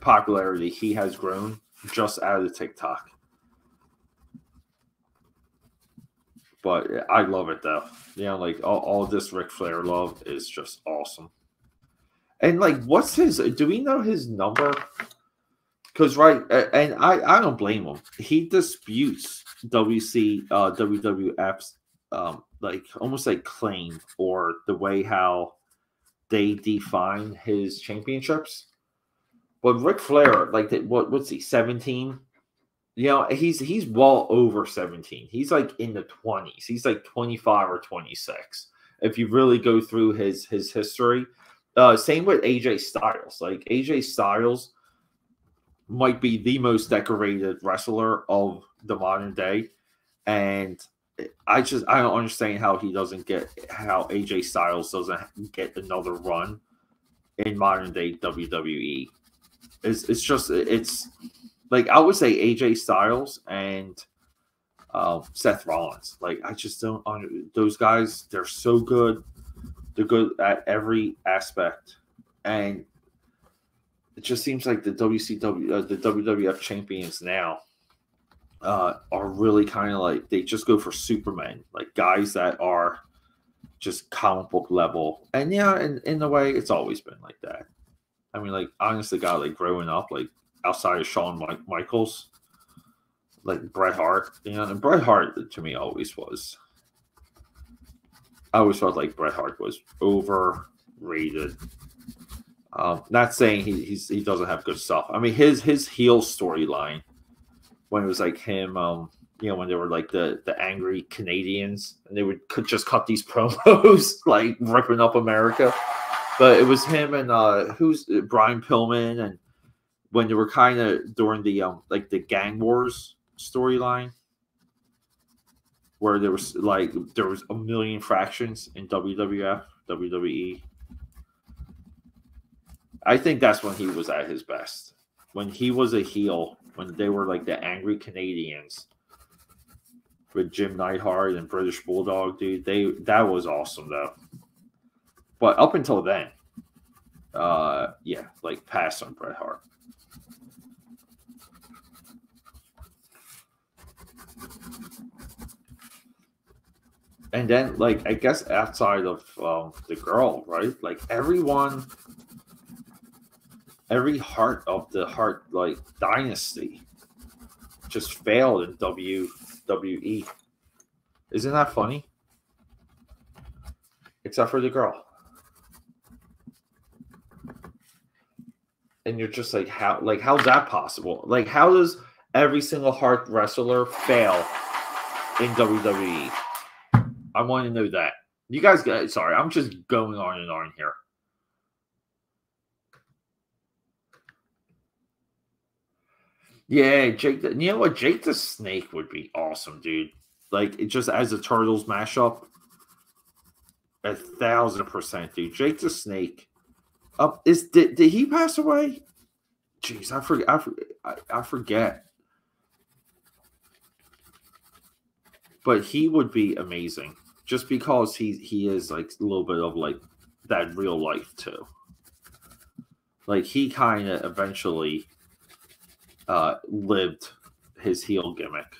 popularity he has grown just out of TikTok. But I love it though. You know, like all, all this Ric Flair love is just awesome. And like, what's his? Do we know his number? Because right, and I I don't blame him. He disputes WC uh, WWF's um, like almost like claim or the way how they define his championships. But Ric Flair, like what what's he, 17? You know, he's he's well over 17. He's like in the 20s. He's like 25 or 26. If you really go through his his history. Uh same with AJ Styles. Like AJ Styles might be the most decorated wrestler of the modern day. And I just I don't understand how he doesn't get how AJ Styles doesn't get another run in modern day WWE. It's it's just it's like I would say AJ Styles and uh, Seth Rollins. Like I just don't those guys. They're so good. They're good at every aspect, and it just seems like the WCW, uh, the WWF champions now uh, are really kind of like they just go for Superman, like guys that are just comic book level. And yeah, in, in a way, it's always been like that. I mean, like honestly, God, like growing up, like outside of Shawn Michaels, like Bret Hart, you know, and Bret Hart to me always was. I always felt like Bret Hart was overrated. Um, not saying he he's, he doesn't have good stuff. I mean, his his heel storyline when it was like him, um, you know, when they were like the the angry Canadians and they would could just cut these promos like ripping up America. But it was him and uh who's uh, Brian Pillman and when they were kind of during the um like the gang wars storyline where there was like there was a million fractions in WWF, WWE. I think that's when he was at his best. When he was a heel when they were like the angry Canadians with Jim Neidhart and British Bulldog, dude. They that was awesome though. But up until then, uh, yeah, like pass on Bret Hart. And then, like, I guess outside of um, the girl, right? Like everyone every Hart of the Hart like dynasty just failed in WWE. Isn't that funny? Except for the girl. And you're just like, how like how's that possible? Like, how does every single Hart wrestler fail in WWE? I want to know that. You guys get sorry, I'm just going on and on here. Yeah, Jake. The, you know what? Jake the Snake would be awesome, dude. Like it just as a Turtles mashup. A thousand percent, dude. Jake the Snake. Up uh, is did, did he pass away? Jeez, I forget. I, I, I forget. But he would be amazing, just because he he is like a little bit of like that real life too. Like he kind of eventually uh, lived his heel gimmick.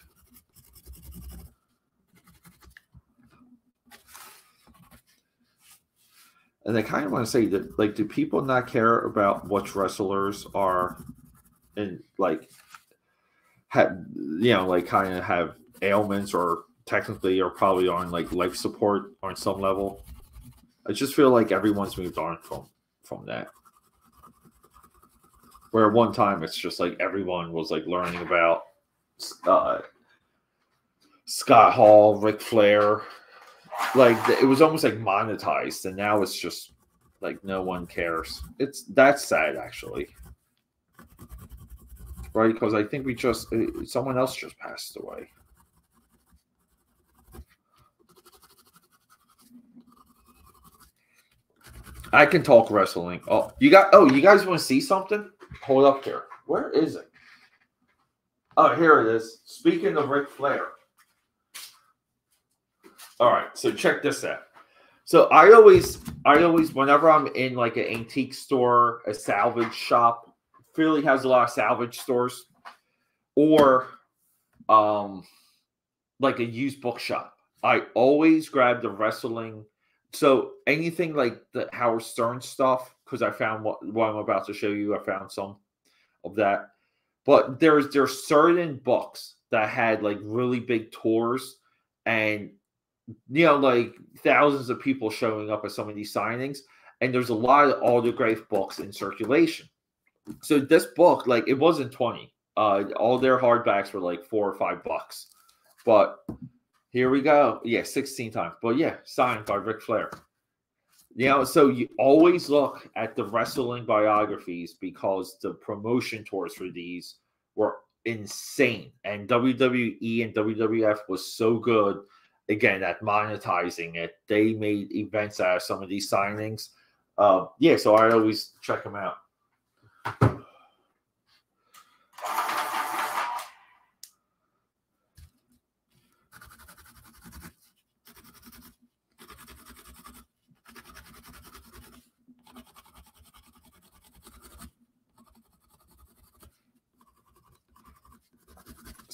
And I kind of want to say that, like, do people not care about what wrestlers are, and like, have you know, like, kind of have ailments or technically are probably on like life support on some level? I just feel like everyone's moved on from from that. Where one time it's just like everyone was like learning about uh, Scott Hall, Ric Flair. Like it was almost like monetized, and now it's just like no one cares. It's that's sad actually, right? Because I think we just uh, someone else just passed away. I can talk wrestling. Oh, you got. Oh, you guys want to see something? hold up here. Where is it? Oh, here it is. Speaking of Ric Flair. All right, so check this out. So I always, I always, whenever I'm in like an antique store, a salvage shop, Philly has a lot of salvage stores, or um, like a used bookshop. I always grab the wrestling. So anything like the Howard Stern stuff, because I found what, what I'm about to show you, I found some of that. But there's there's certain books that had like really big tours and you know like thousands of people showing up at some of these signings and there's a lot of autograph books in circulation. So this book like it wasn't 20 uh all their hardbacks were like four or five bucks. But here we go. Yeah 16 times. But yeah signed by Ric Flair. You know so you always look at the wrestling biographies because the promotion tours for these were insane. And WWE and WWF was so good again at monetizing it. They made events out of some of these signings. Uh, yeah so I always check them out.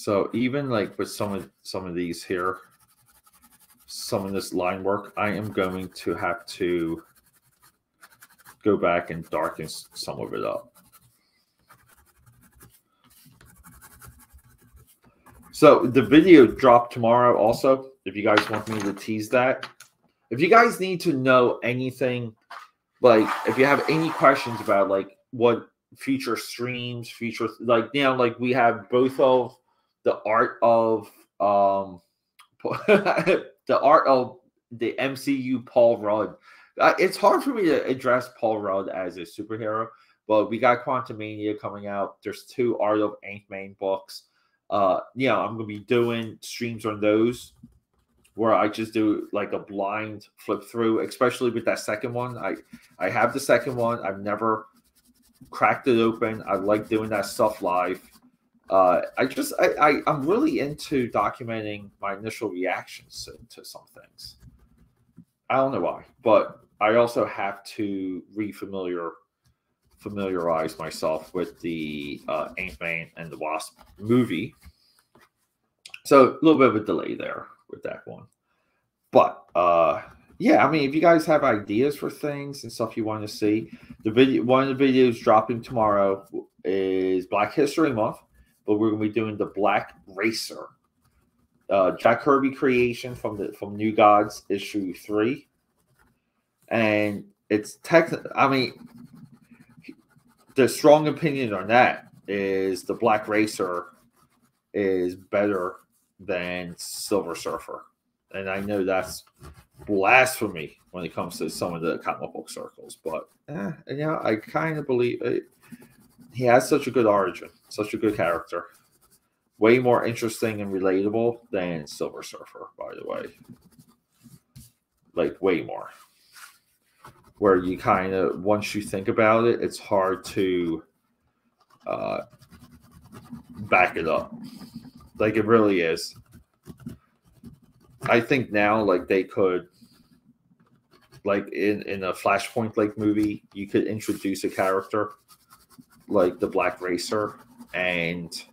So even like with some of some of these here, some of this line work, I am going to have to go back and darken some of it up. So the video drop tomorrow also, if you guys want me to tease that. If you guys need to know anything, like if you have any questions about like what future streams, future like you know, like we have both of the art of um the art of the MCU Paul Rudd. It's hard for me to address Paul Rudd as a superhero, but we got Quantumania coming out. There's two Art of Ant-Man books. Uh, yeah, I'm gonna be doing streams on those where I just do like a blind flip through, especially with that second one. I I have the second one. I've never cracked it open. I like doing that stuff live uh, I just I, I I'm really into documenting my initial reactions to, to some things. I don't know why, but I also have to refamiliar familiarize myself with the uh, Ant Man and the Wasp movie. So a little bit of a delay there with that one, but uh, yeah, I mean, if you guys have ideas for things and stuff you want to see, the video one of the videos dropping tomorrow is Black History Month but we're to be doing the Black Racer. Uh, Jack Kirby creation from the from New Gods issue three, and it's tech. I mean, the strong opinion on that is the Black Racer is better than Silver Surfer, and I know that's blasphemy when it comes to some of the comic book circles, but know, I kind of believe it. He has such a good origin such a good character. Way more interesting and relatable than Silver Surfer, by the way. Like, way more. Where you kind of, once you think about it, it's hard to uh, back it up. Like, it really is. I think now, like, they could like in in a flashpoint like movie you could introduce a character like the black racer and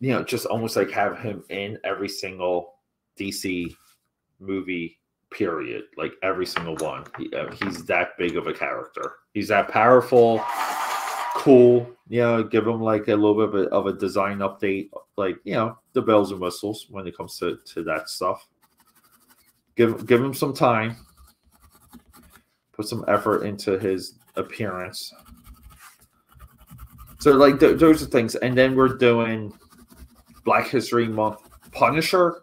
you know just almost like have him in every single DC movie period like every single one. He, uh, he's that big of a character. He's that powerful cool you know give him like a little bit of a, of a design update like you know the bells and whistles when it comes to to that stuff. Give give him some time. Put some effort into his appearance so like th- those are things, and then we're doing Black History Month Punisher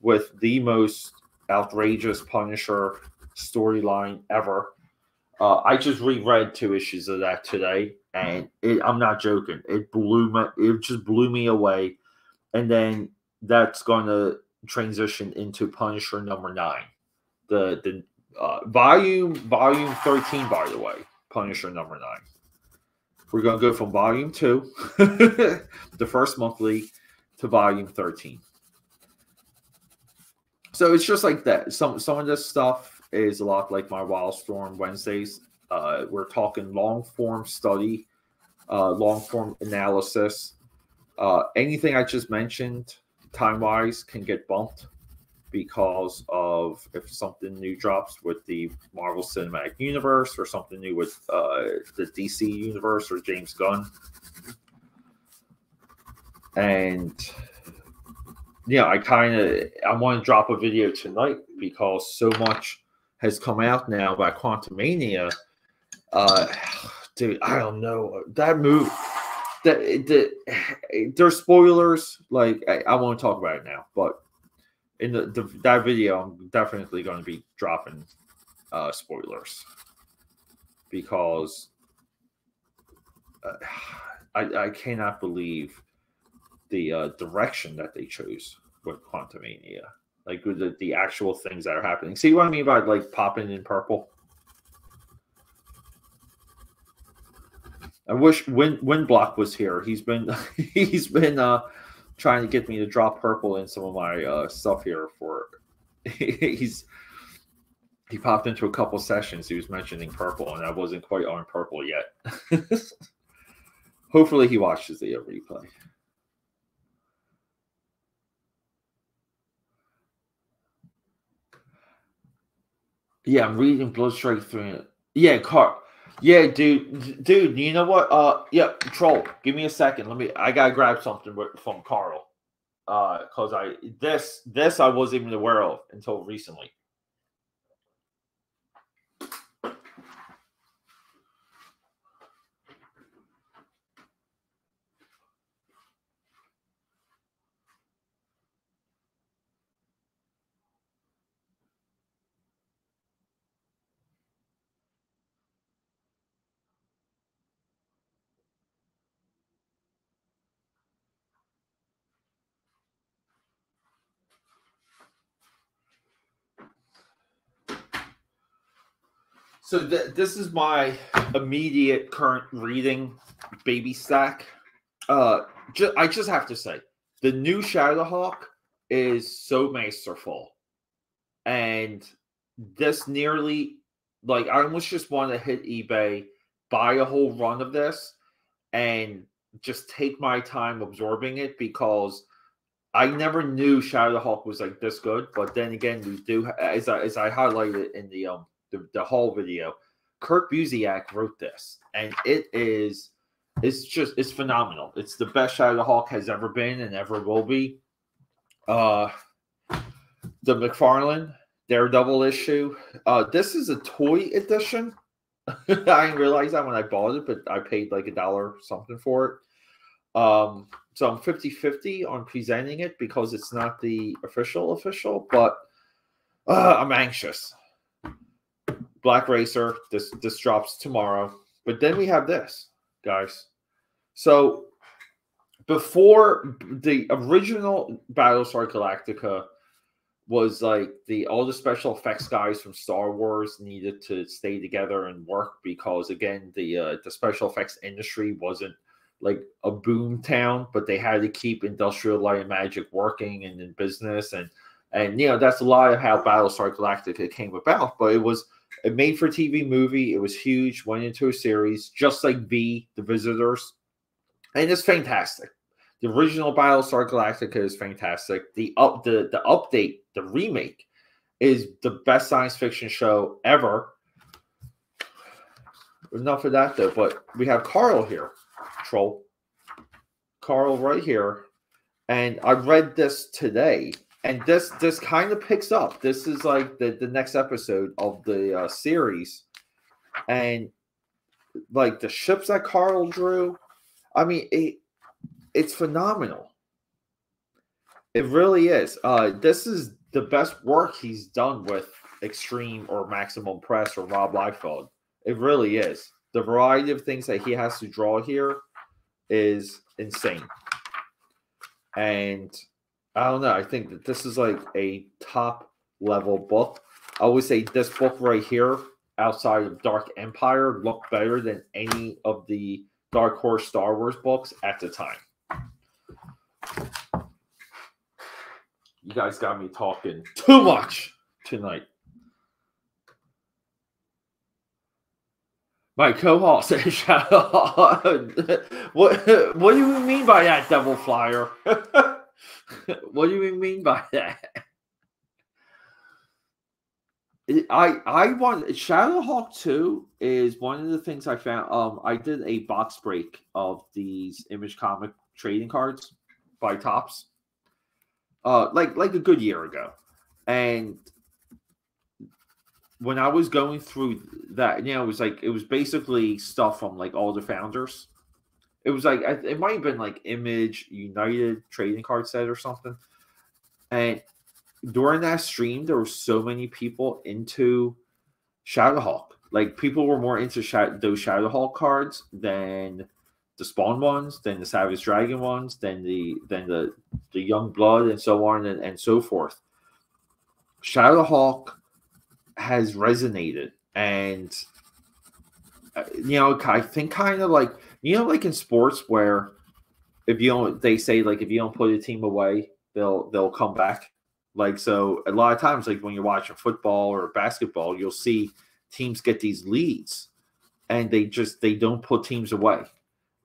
with the most outrageous Punisher storyline ever. Uh, I just reread two issues of that today, and it, I'm not joking. It blew me. It just blew me away. And then that's going to transition into Punisher number nine, the the uh, volume volume thirteen. By the way, Punisher number nine. We're going to go from volume two, the first monthly, to volume 13. So it's just like that. Some some of this stuff is a lot like my Wildstorm Wednesdays. Uh, we're talking long form study, uh, long form analysis. Uh, anything I just mentioned, time wise, can get bumped because of if something new drops with the Marvel Cinematic Universe or something new with uh, the DC Universe or James Gunn. And yeah, I kind of I want to drop a video tonight because so much has come out now about Quantumania. Uh, dude, I don't know that move. That the, there's spoilers. Like I, I won't talk about it now, but in the, the that video, I'm definitely going to be dropping uh, spoilers because uh, I I cannot believe the uh, direction that they chose with Quantumania, like the, the actual things that are happening. See what I mean by like popping in purple? I wish Wind Windblock was here. He's been he's been uh trying to get me to drop purple in some of my uh stuff here for he's he popped into a couple sessions. He was mentioning purple, and I wasn't quite on purple yet. Hopefully, he watches the replay. Yeah, I'm reading blood Bloodstrike 3. Yeah, car. Yeah, dude, dude, you know what? Uh, yeah, troll. Give me a second. Let me. I gotta grab something from Carl. Uh, cause I this this I wasn't even aware of until recently. So th- this is my immediate current reading baby stack. Uh, ju- I just have to say, the new Shadowhawk is so masterful, and this nearly like I almost just want to hit eBay, buy a whole run of this, and just take my time absorbing it because I never knew Shadowhawk was like this good. But then again, we do as I, as I highlighted in the um the, the whole video. Kurt Busiek wrote this, and it is it's just it's phenomenal. It's the best shot of the Hulk has ever been and ever will be. Uh the McFarlane Daredevil issue. Uh this is a toy edition. I didn't realize that when I bought it, but I paid like a dollar something for it. Um, so I'm 50 50 on presenting it because it's not the official official, but uh, I'm anxious. Black Racer. This this drops tomorrow. But then we have this, guys. So before the original Battlestar Galactica was like the all the special effects guys from Star Wars needed to stay together and work because again the uh, the special effects industry wasn't like a boom town, but they had to keep Industrial Light and Magic working and in business and and you know that's a lot of how Battlestar Galactica came about. But it was a made for TV movie. It was huge, went into a series, just like V, The Visitors. And it's fantastic. The original Battlestar Galactica is fantastic. The up the the update, the remake, is the best science fiction show ever. Enough of that though, but we have Carl here, troll. Carl right here. And I read this today and this this kind of picks up. This is like the the next episode of the uh, series, and like the ships that Carl drew. I mean, it it's phenomenal. It really is. Uh, this is the best work he's done with Extreme or Maximum Press or Rob Liefeld. It really is. The variety of things that he has to draw here is insane. And I don't know. I think that this is like a top level book. I would say this book right here, outside of Dark Empire, looked better than any of the Dark Horse Star Wars books at the time. You guys got me talking too much tonight. My co-host what what do you mean by that, Devil Flyer? what do you mean by that? I I want Shadowhawk 2 is one of the things I found. Um, I did a box break of these image comic trading cards by Topps. uh, like like a good year ago, and when I was going through that, you know, it was like it was basically stuff from like all the founders. It was like it might have been like Image United trading card set or something, and during that stream, there were so many people into Shadowhawk. Like people were more into those Shadowhawk cards than the Spawn ones, than the Savage Dragon ones, than the than the the Young Blood and so on and, and so forth. Shadowhawk has resonated, and uh, you know, I think kind of like you know, like in sports where if you don't, they say like if you don't put a team away, they'll they'll come back like so, a lot of times, like when you're watching football or basketball, you'll see teams get these leads, and they just they don't put teams away,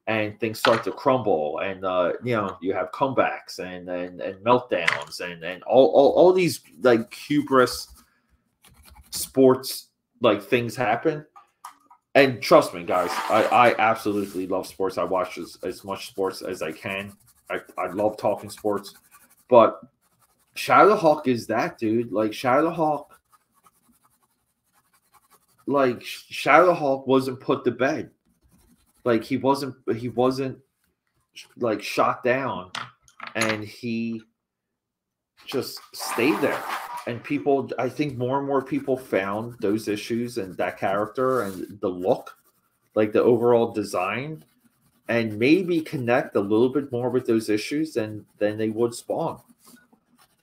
and things start to crumble, and uh, you know you have comebacks and and, and meltdowns, and and all, all all these like hubris sports like things happen. And trust me, guys, I, I absolutely love sports. I watch as, as much sports as I can. I, I love talking sports, but Shadow Hawk is that dude. Like Shadow Hawk. like Shadow Hawk wasn't put to bed. Like he wasn't he wasn't like shot down and he just stayed there. And people I think more and more people found those issues and that character and the look, like the overall design, and maybe connect a little bit more with those issues than than they would spawn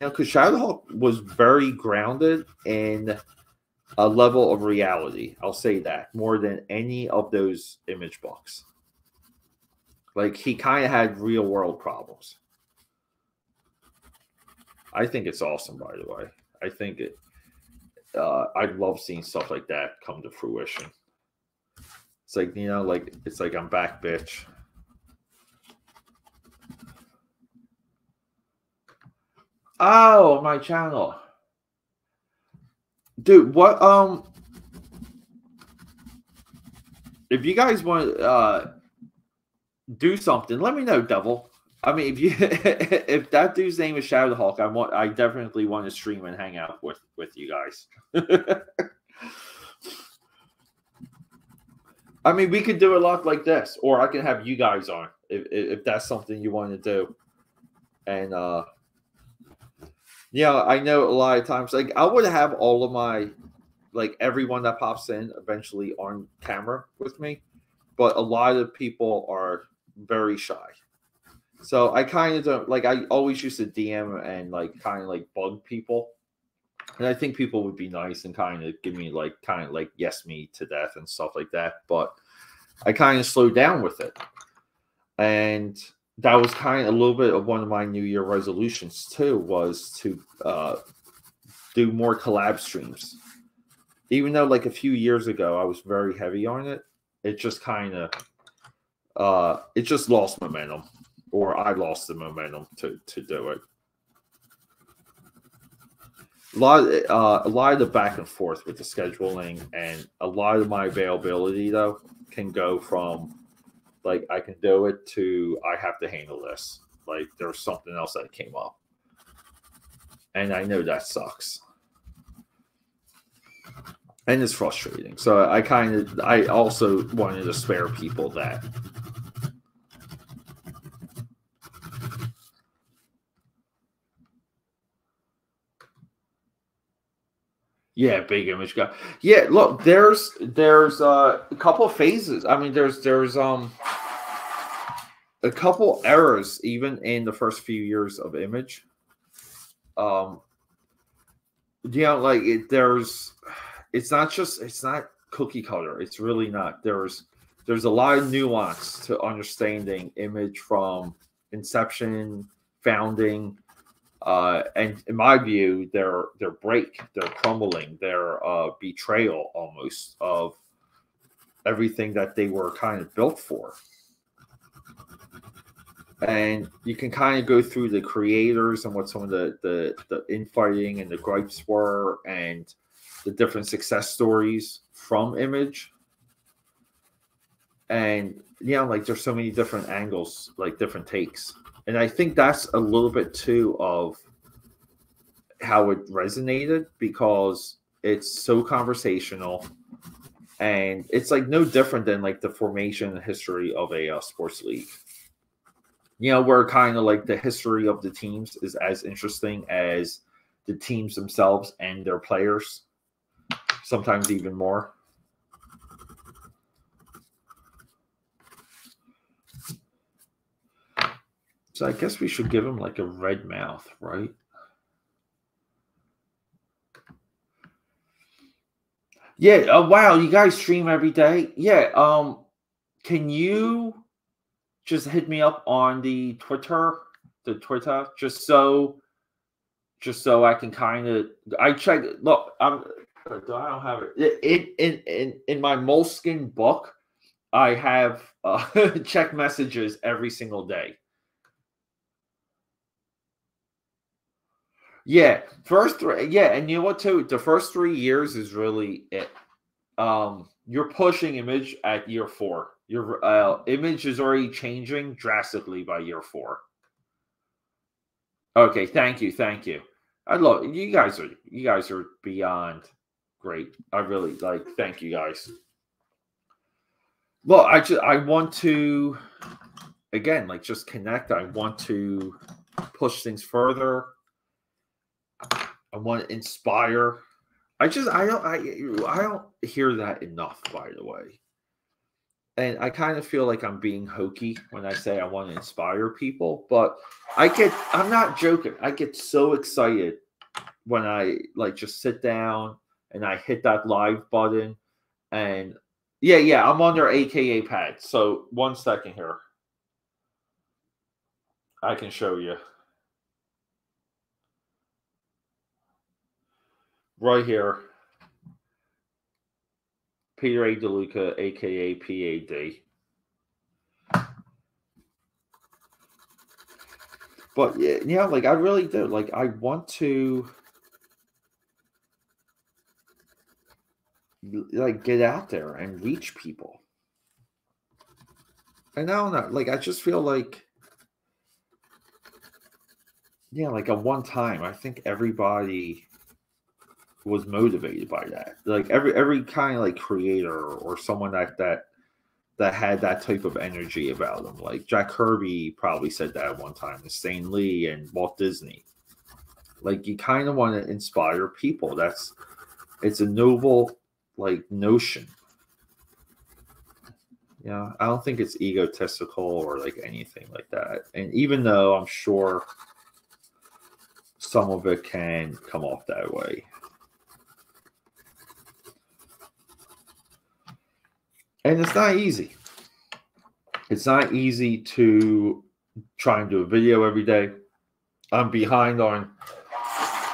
know, because Shadowhawk was very grounded in a level of reality. I'll say that more than any of those image books. Like he kind of had real world problems. I think it's awesome, by the way. I think it. Uh, I love seeing stuff like that come to fruition. It's like you know, like it's like I'm back, bitch. Oh, my channel. Dude, what um if you guys want to uh do something, let me know, Devil. I mean, if you if that dude's name is Shadow Shadowhawk, I want I definitely want to stream and hang out with with you guys. I mean, we could do a lot like this, or I can have you guys on if if that's something you want to do. And uh yeah, I know a lot of times, like I would have all of my, like everyone that pops in eventually on camera with me, but a lot of people are very shy. So I kind of don't like. I always used to DM and like kind of like bug people, and I think people would be nice and kind of give me like kind of like yes me to death and stuff like that. But I kind of slowed down with it, and that was kind of a little bit of one of my New Year resolutions too, was to uh, do more collab streams. Even though like a few years ago I was very heavy on it, it just kind of uh, it just lost momentum, or I lost the momentum to to do it. A lot, of, uh, a lot of the back and forth with the scheduling, and a lot of my availability though can go from like I can do it to I have to handle this. Like there's something else that came up. And I know that sucks. And it's frustrating. So I kind of I also wanted to spare people that. Yeah, big image guy. Yeah, look, there's there's uh, a couple phases. I mean, there's there's um a couple errors even in the first few years of image. Um, you know, like it, there's, it's not just it's not cookie cutter. It's really not. There's there's a lot of nuance to understanding image from inception, founding, uh, and in my view, their their break, their crumbling, their uh, betrayal almost of everything that they were kind of built for. And you can kind of go through the creators and what some of the the, the infighting and the gripes were, and the different success stories from Image. And yeah, like there's so many different angles, like different takes and I think that's a little bit too of how it resonated because it's so conversational and it's like no different than like the formation and history of a uh, sports league. You know where kind of like the history of the teams is as interesting as the teams themselves and their players sometimes even more So I guess we should give him like a red mouth, right? Yeah. Oh, wow. You guys stream every day? Yeah. Um, can you just hit me up on the Twitter, the Twitter, just so, just so I can kind of I check. Look, I'm. I don't have it in in in in my moleskin book. I have uh, check messages every single day. Yeah, first three. Yeah, and you know what? Too, the first three years is really it. Um, you're pushing image at year four. Your uh, image is already changing drastically by year four. Okay, thank you, thank you. I love you guys are you guys are beyond great. I really like. Thank you guys. Well, I just I want to again like just connect. I want to push things further. I want to inspire. I just I don't I I don't hear that enough, by the way. And I kind of feel like I'm being hokey when I say I want to inspire people, but I get I'm not joking. I get so excited when I like just sit down and I hit that live button and yeah, yeah, I'm on their AKA pad. So one second here. I can show you. Right here, Peter A. DeLuca, aka PAD. But yeah, yeah, like I really do. Like I want to like get out there and reach people. And I don't know, like I just feel like yeah, like at one time, I think everybody was motivated by that. Like every every kind of like creator or someone that that that had that type of energy about them. Like Jack Kirby probably said that at one time, and Stan Lee and Walt Disney. Like you kind of want to inspire people. That's it's a noble like notion. Yeah, I don't think it's egotistical or like anything like that. And even though I'm sure some of it can come off that way. And it's not easy. It's not easy to try and do a video every day. I'm behind on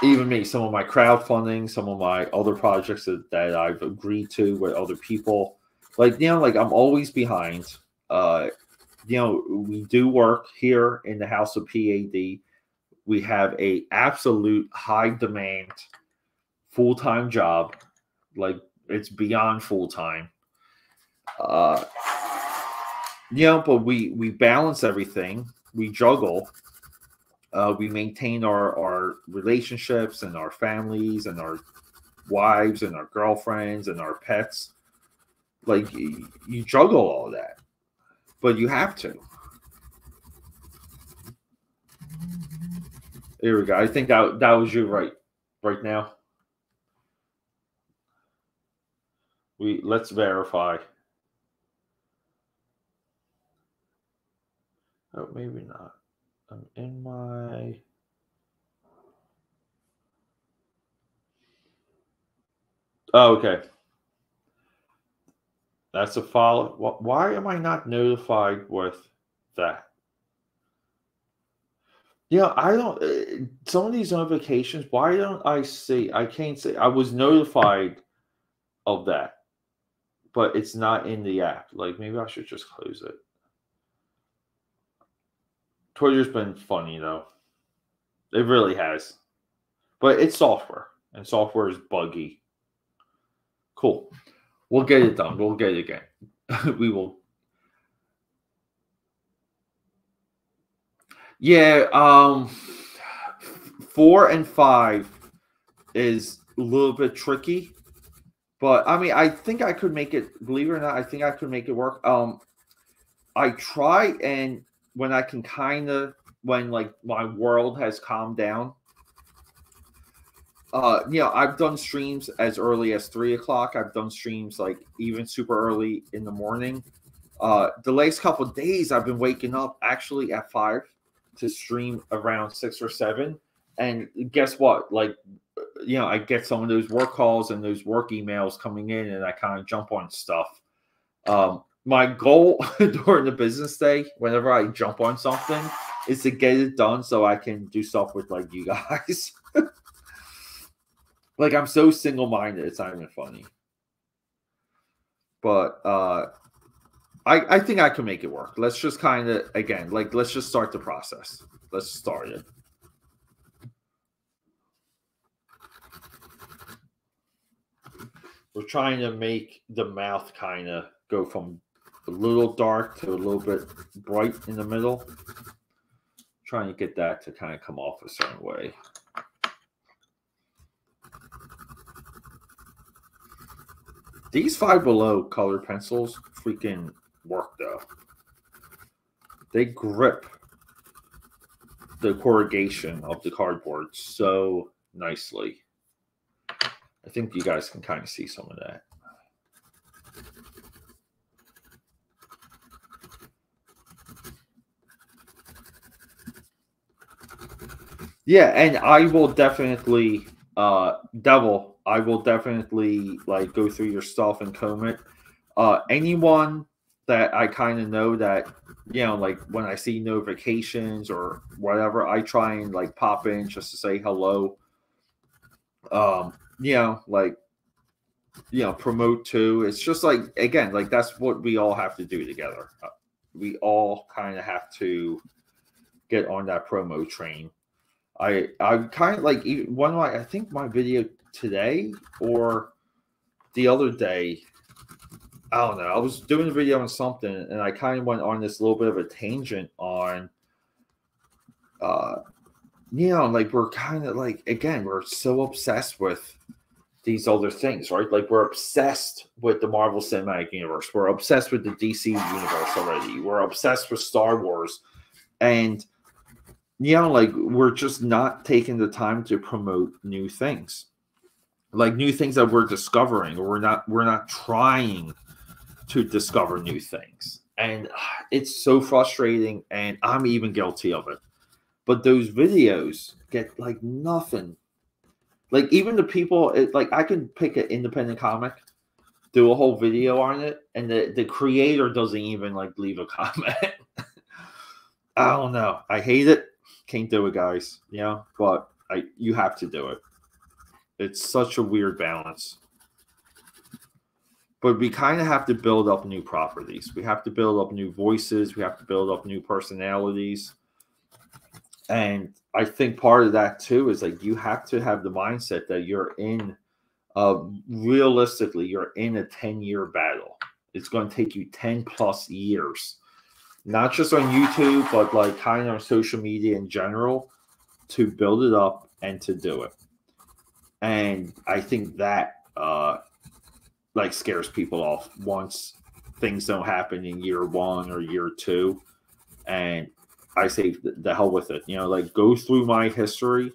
even me, some of my crowdfunding, some of my other projects that, that I've agreed to with other people. Like, you know, like I'm always behind. Uh, you know, we do work here in the House of PAD. We have a absolute high demand full time job. Like it's beyond full time uh, you know, but we we balance everything. We juggle. Uh, we maintain our our relationships and our families and our wives and our girlfriends and our pets. Like you, juggle all that, but you have to. Here we go. I think that that was you right right now. We let's verify. Oh, maybe not. I'm in my. Oh, okay. That's a follow. Why am I not notified with that? Yeah, I don't. Uh, some of these notifications. Why don't I see? I can't say. I was notified of that, but it's not in the app. Like maybe I should just close it. Twitter's been funny though. It really has, but it's software, and software is buggy. Cool. We'll get it done. We'll get it again. we will. Yeah, um four and five is a little bit tricky. But I mean, I think I could make it, believe it or not, I think I could make it work. Um I try and when I can kind of when like my world has calmed down, uh, you know, I've done streams as early as three o'clock. I've done streams like even super early in the morning. Uh, the last couple days, I've been waking up actually at five to stream around six or seven. And guess what? Like, you know, I get some of those work calls and those work emails coming in, and I kind of jump on stuff. Um, my goal during the business day, whenever I jump on something, is to get it done so I can do stuff with like you guys. Like I'm so single minded, it's not even funny. But uh I I think I can make it work. Let's just kind of again, like let's just start the process. Let's start it. We're trying to make the mouth kind of go from a little dark to a little bit bright in the middle. Trying to get that to kind of come off a certain way. These Five Below color pencils freaking work though. They grip the corrugation of the cardboard so nicely. I think you guys can kind of see some of that. Yeah, and I will definitely uh Devil I will definitely like go through your stuff and comb it. Uh, anyone that I kind of know that you know, like when I see notifications or whatever, I try and like pop in just to say hello. Um, you know, like you know, promote too. It's just like again, like that's what we all have to do together. Uh, we all kind of have to get on that promo train. I I kind of like one my I think my video today or the other day. I don't know. I was doing a video on something and I kind of went on this little bit of a tangent on uh you know, like we're kind of like again, we're so obsessed with these other things, right? Like we're obsessed with the Marvel Cinematic Universe. We're obsessed with the DC universe already. We're obsessed with Star Wars. And you know, like we're just not taking the time to promote new things. Like new things that we're discovering we're not we're not trying to discover new things. And ah, it's so frustrating and i'm even guilty of it. But those videos get like nothing. Like even the people it, like i can pick an independent comic do a whole video on it and the, the creator doesn't even like leave a comment. I don't know. I hate it can't do it guys you know but i you have to do it it's such a weird balance. But we kind of have to build up new properties. We have to build up new voices. We have to build up new personalities. And I think part of that too is like you have to have the mindset that you're in uh realistically you're in a 10 year battle. It's going to take you 10 plus years. Not just on YouTube, but like kind of on social media in general to build it up and to do it and I think that uh, like scares people off once things don't happen in year one or year two, and I say the hell with it. You know, like go through my history.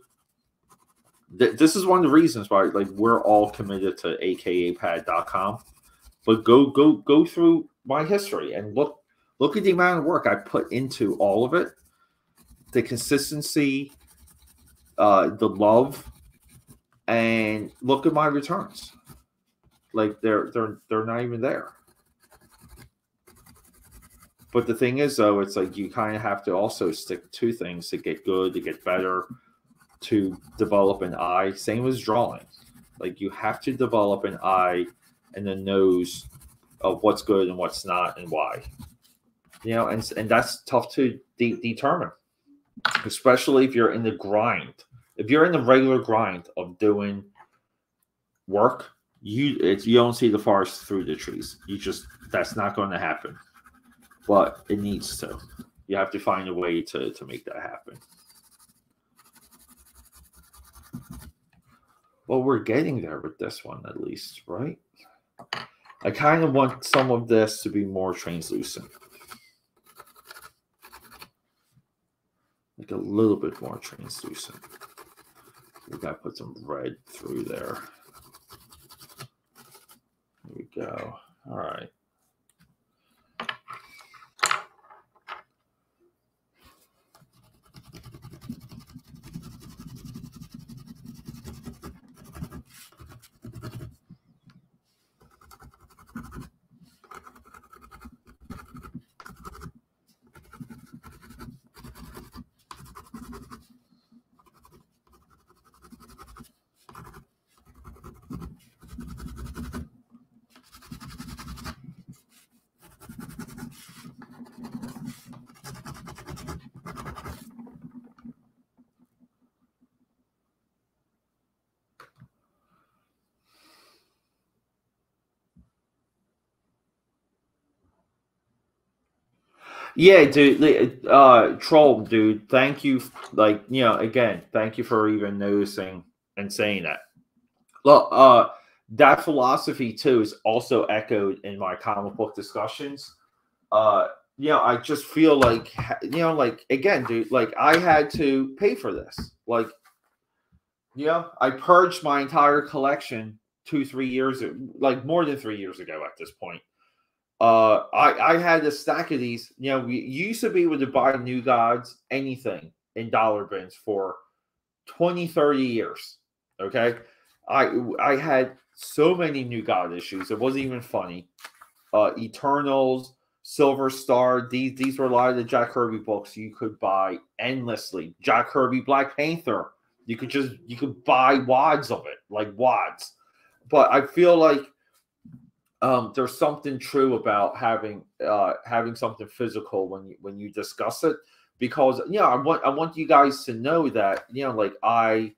this is one of the reasons why like we're all committed to akapad.com. But go go go through my history and look look at the amount of work I put into all of it, the consistency, uh, the love, and look at my returns. Like they're they're they're not even there. But the thing is, though, it's like you kind of have to also stick to things to get good, to get better, to develop an eye. Same as drawing. Like you have to develop an eye and a nose of what's good and what's not and why. You know, and and that's tough to de- determine, especially if you're in the grind. If you're in the regular grind of doing work, you it's you don't see the forest through the trees. You just that's not going to happen. But it needs to. You have to find a way to to make that happen. Well, we're getting there with this one at least, right? I kind of want some of this to be more translucent. Like a little bit more translucent. We gotta put some red through there. There we go. All right. Yeah, dude. Uh, troll, dude. Thank you. Like, you know, again, thank you for even noticing and saying that. Look, uh, that philosophy too is also echoed in my comic book discussions. Uh, you know, I just feel like, you know, like again, dude, like I had to pay for this. Like, you know, I purged my entire collection two, three years, like more than three years ago at this point uh, I I had a stack of these. You know, we used to be able to buy New Gods anything in dollar bins for 20, 30 years. Okay, I I had so many New God issues. It wasn't even funny. Uh, Eternals, Silver Star. These these were a lot of the Jack Kirby books you could buy endlessly. Jack Kirby, Black Panther. You could just you could buy wads of it, like wads. But I feel like um, there's something true about having uh, having something physical when you when you discuss it because you know I want I want you guys to know that you know like I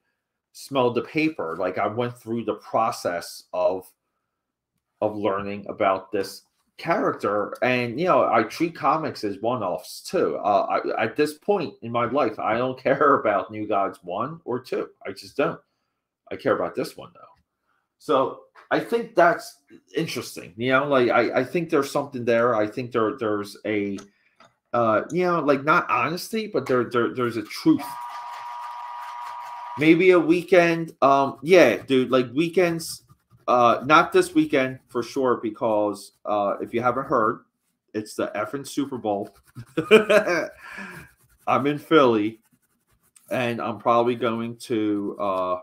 smelled the paper like I went through the process of of learning about this character and you know I treat comics as one-offs too. Uh, I, at this point in my life I don't care about New Gods 1 or 2 I just don't. I care about this one though so I think that's interesting. You know, like I, I think there's something there. I think there there's a uh you know like not honesty, but there, there there's a truth. Maybe a weekend. Um yeah, dude, like weekends uh not this weekend for sure because uh if you haven't heard, it's the effing Super Bowl. I'm in Philly and I'm probably going to uh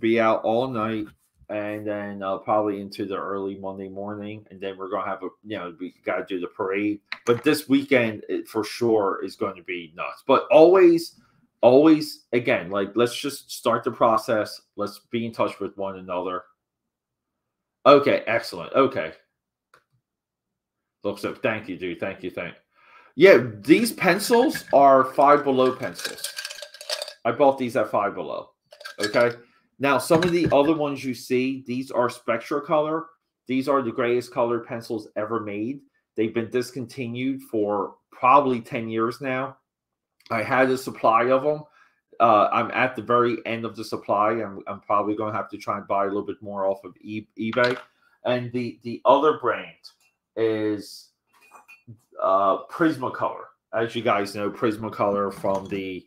be out all night and then uh, probably into the early Monday morning, and then we're gonna have a you know we got to do the parade. But this weekend it, for sure is going to be nuts. But always, always again, like let's just start the process. Let's be in touch with one another. Okay, excellent. Okay, looks up. Thank you, dude. Thank you. Thank. Yeah, these pencils are five below pencils. I bought these at five below. Okay. Now, some of the other ones you see, these are Spectracolor. These are the greatest color pencils ever made. They've been discontinued for probably 10 years now. I had a supply of them. Uh, I'm at the very end of the supply. I'm, I'm probably going to have to try and buy a little bit more off of e- eBay. And the, the other brand is uh, Prismacolor. As you guys know, Prismacolor from the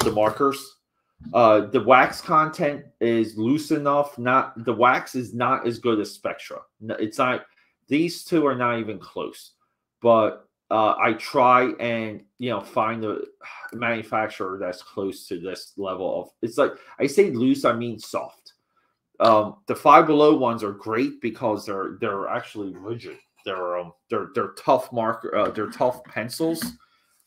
the markers uh, the wax content is loose enough. Not the wax is not as good as Spectra. It's not. These two are not even close. But uh, I try and you know find a manufacturer that's close to this level of. It's like I say loose, I mean soft. Um, the five below ones are great because they're they're actually rigid. they're um, they're they're tough marker, uh, they're tough pencils,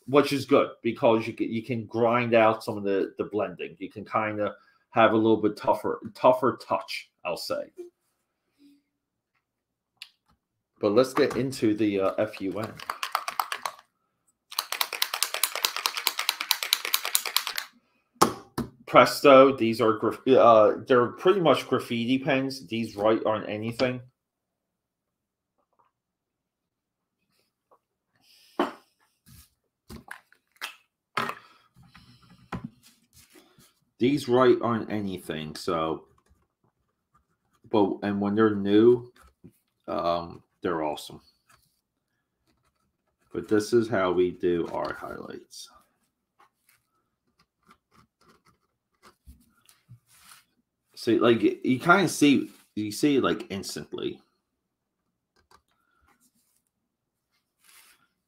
which is good because you can you can grind out some of the the blending. You can kind of have a little bit tougher tougher touch, I'll say. But let's get into the uh, FUN. Presto, these are uh, they're pretty much graffiti pens. These write on anything. These write on anything, so but and when they're new, um, they're awesome. But this is how we do our highlights. So like you kind of see you see like instantly.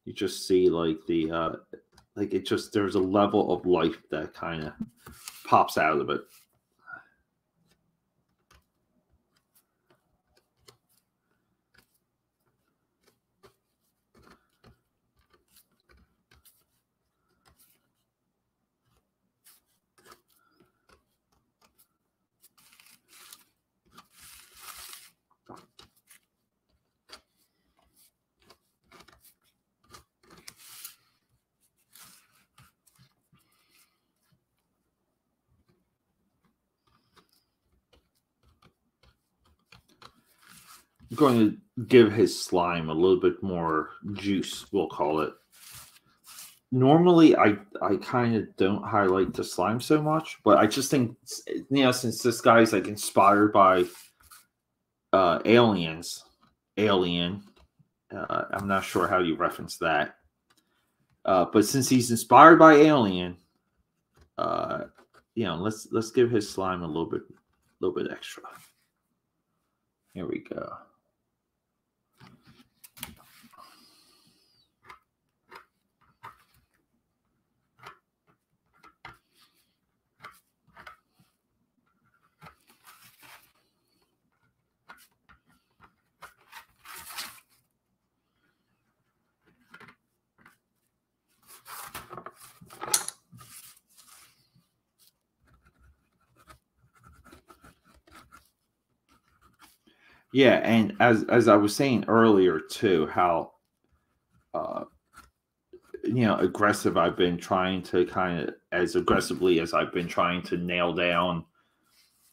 You just see like the uh like it just there's a level of life that kind of pops out of it. Going to give his slime a little bit more juice, we'll call it. Normally, I I kind of don't highlight the slime so much, but I just think you know since this guy's like inspired by uh, aliens, Alien. Uh, I'm not sure how you reference that, uh, but since he's inspired by Alien, uh, you know, let's let's give his slime a little bit, a little bit extra. Here we go. Yeah, and as as I was saying earlier too, how uh you know aggressive I've been trying to kind of as aggressively as I've been trying to nail down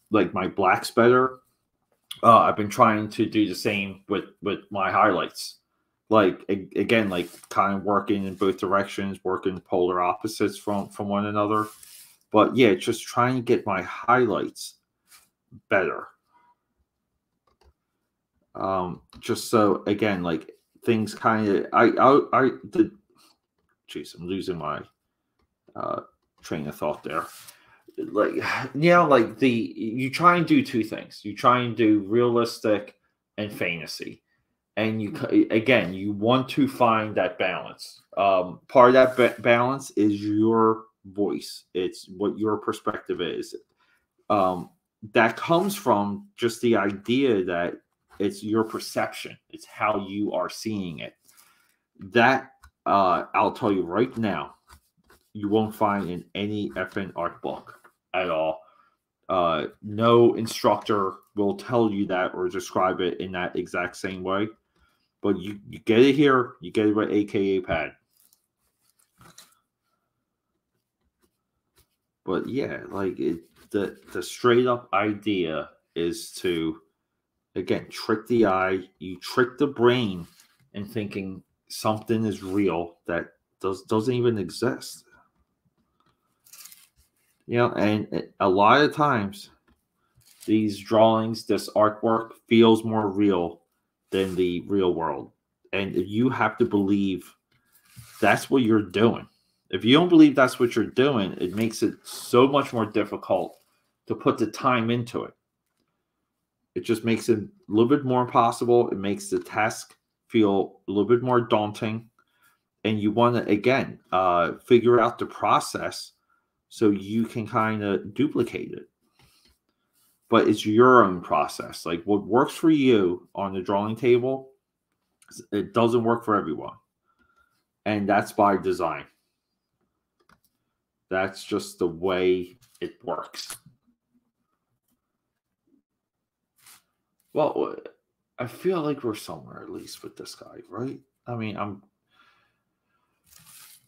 like my blacks better. Uh, I've been trying to do the same with with my highlights. Like again, like kind of working in both directions, working polar opposites from from one another. But yeah, just trying to get my highlights better um, just so again, like things kind of, I, I, I did. Jeez, I'm losing my uh, train of thought there. Like, you know, like the you try and do two things. You try and do realistic and fantasy, and you again, you want to find that balance. Um, part of that balance is your voice. It's what your perspective is. Um, that comes from just the idea that it's your perception. It's how you are seeing it. That uh, I'll tell you right now, you won't find in any FN art book at all. Uh, no instructor will tell you that or describe it in that exact same way. But you, you get it here, you get it with AKA pad. But yeah, like it, the the straight up idea is to again trick the eye. You trick the brain in thinking something is real that does doesn't even exist. You know and a lot of times these drawings this artwork feels more real than the real world. And you have to believe that's what you're doing if you don't believe that's what you're doing it makes it so much more difficult to put the time into it it just makes it a little bit more impossible. It makes the task feel a little bit more daunting. And you want to, again, uh, figure out the process so you can kind of duplicate it. But it's your own process. Like what works for you on the drawing table It doesn't work for everyone. And that's by design. That's just the way it works. Well, I feel like we're somewhere at least with this guy, right? I mean, I'm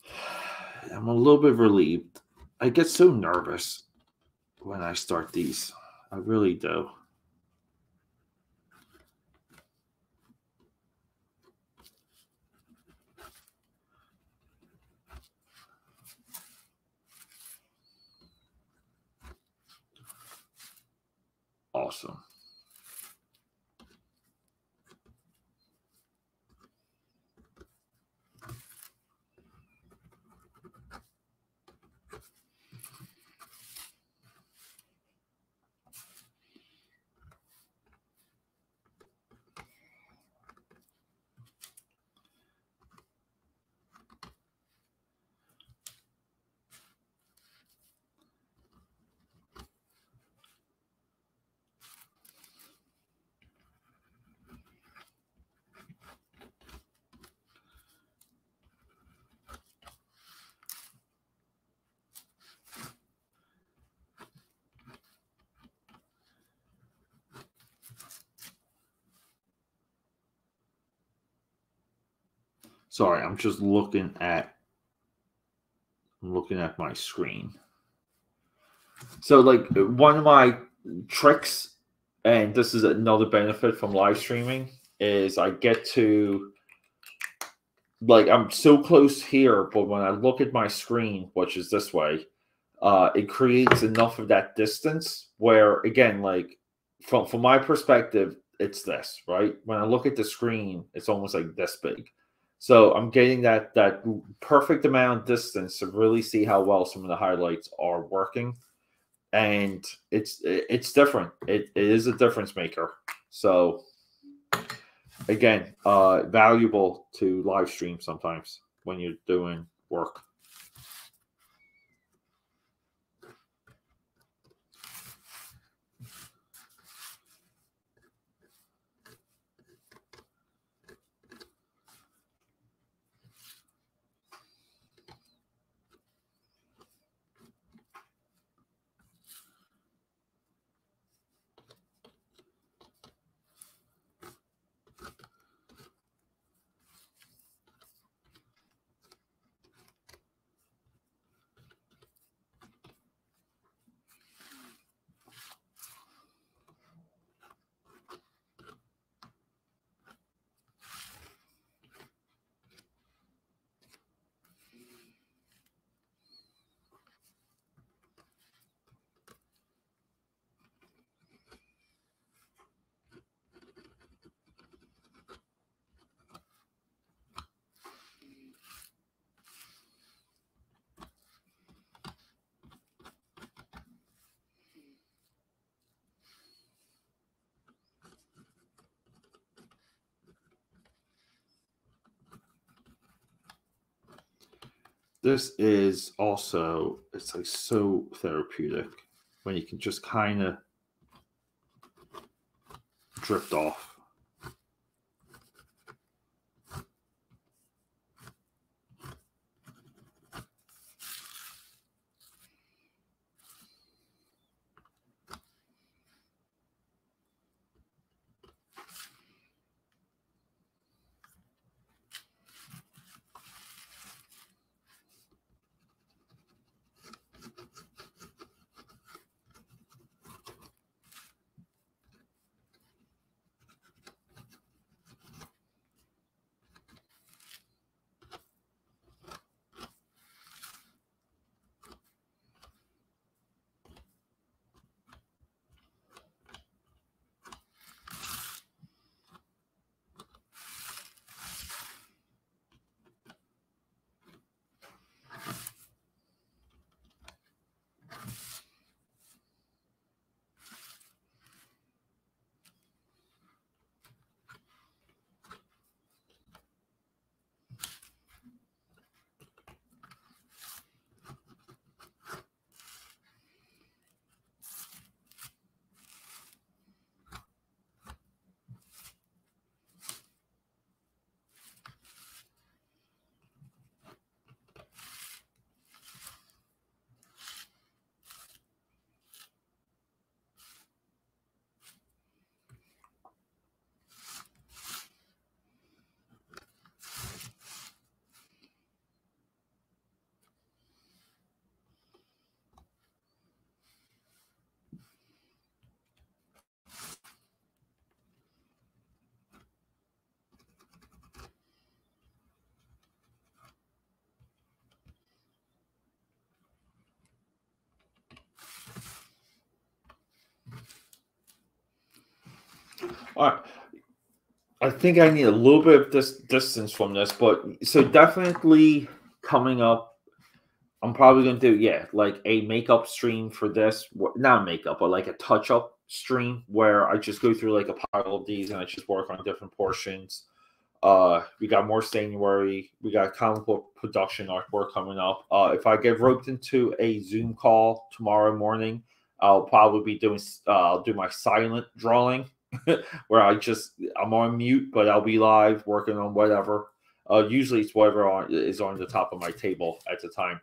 I'm a little bit relieved. I get so nervous when I start these. I really do. Awesome. Sorry, I'm just looking at I'm looking at my screen. So like one of my tricks and this is another benefit from live streaming is I get to like I'm so close here, but when I look at my screen, which is this way, uh, it creates enough of that distance where again, like from from my perspective, it's this, right? When I look at the screen, it's almost like this big. So I'm getting that that perfect amount of distance to really see how well some of the highlights are working, and it's it's different. It, it is a difference maker. So again, uh, valuable to live stream sometimes when you're doing work. This is also it's like so therapeutic when you can just kind of drift off All right. I think I need a little bit of this distance from this, but so definitely coming up, I'm probably gonna do yeah, like a makeup stream for this, not makeup, but like a touch up stream where I just go through like a pile of these and I just work on different portions. Uh, we got more January. We got comic book production artwork coming up. Uh, if I get roped into a Zoom call tomorrow morning, I'll probably be doing. Uh, I'll do my silent drawing, where I just I'm on mute, but I'll be live working on whatever. Uh, usually it's whatever on, is on the top of my table at the time.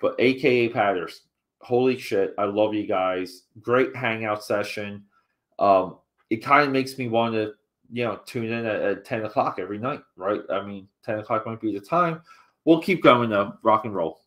But AKA Patters, holy shit, I love you guys. Great hangout session. Um, it kind of makes me want to you know, tune in at, at 10 o'clock every night, right? I mean, 10 o'clock might be the time. We'll keep going though. Rock and roll.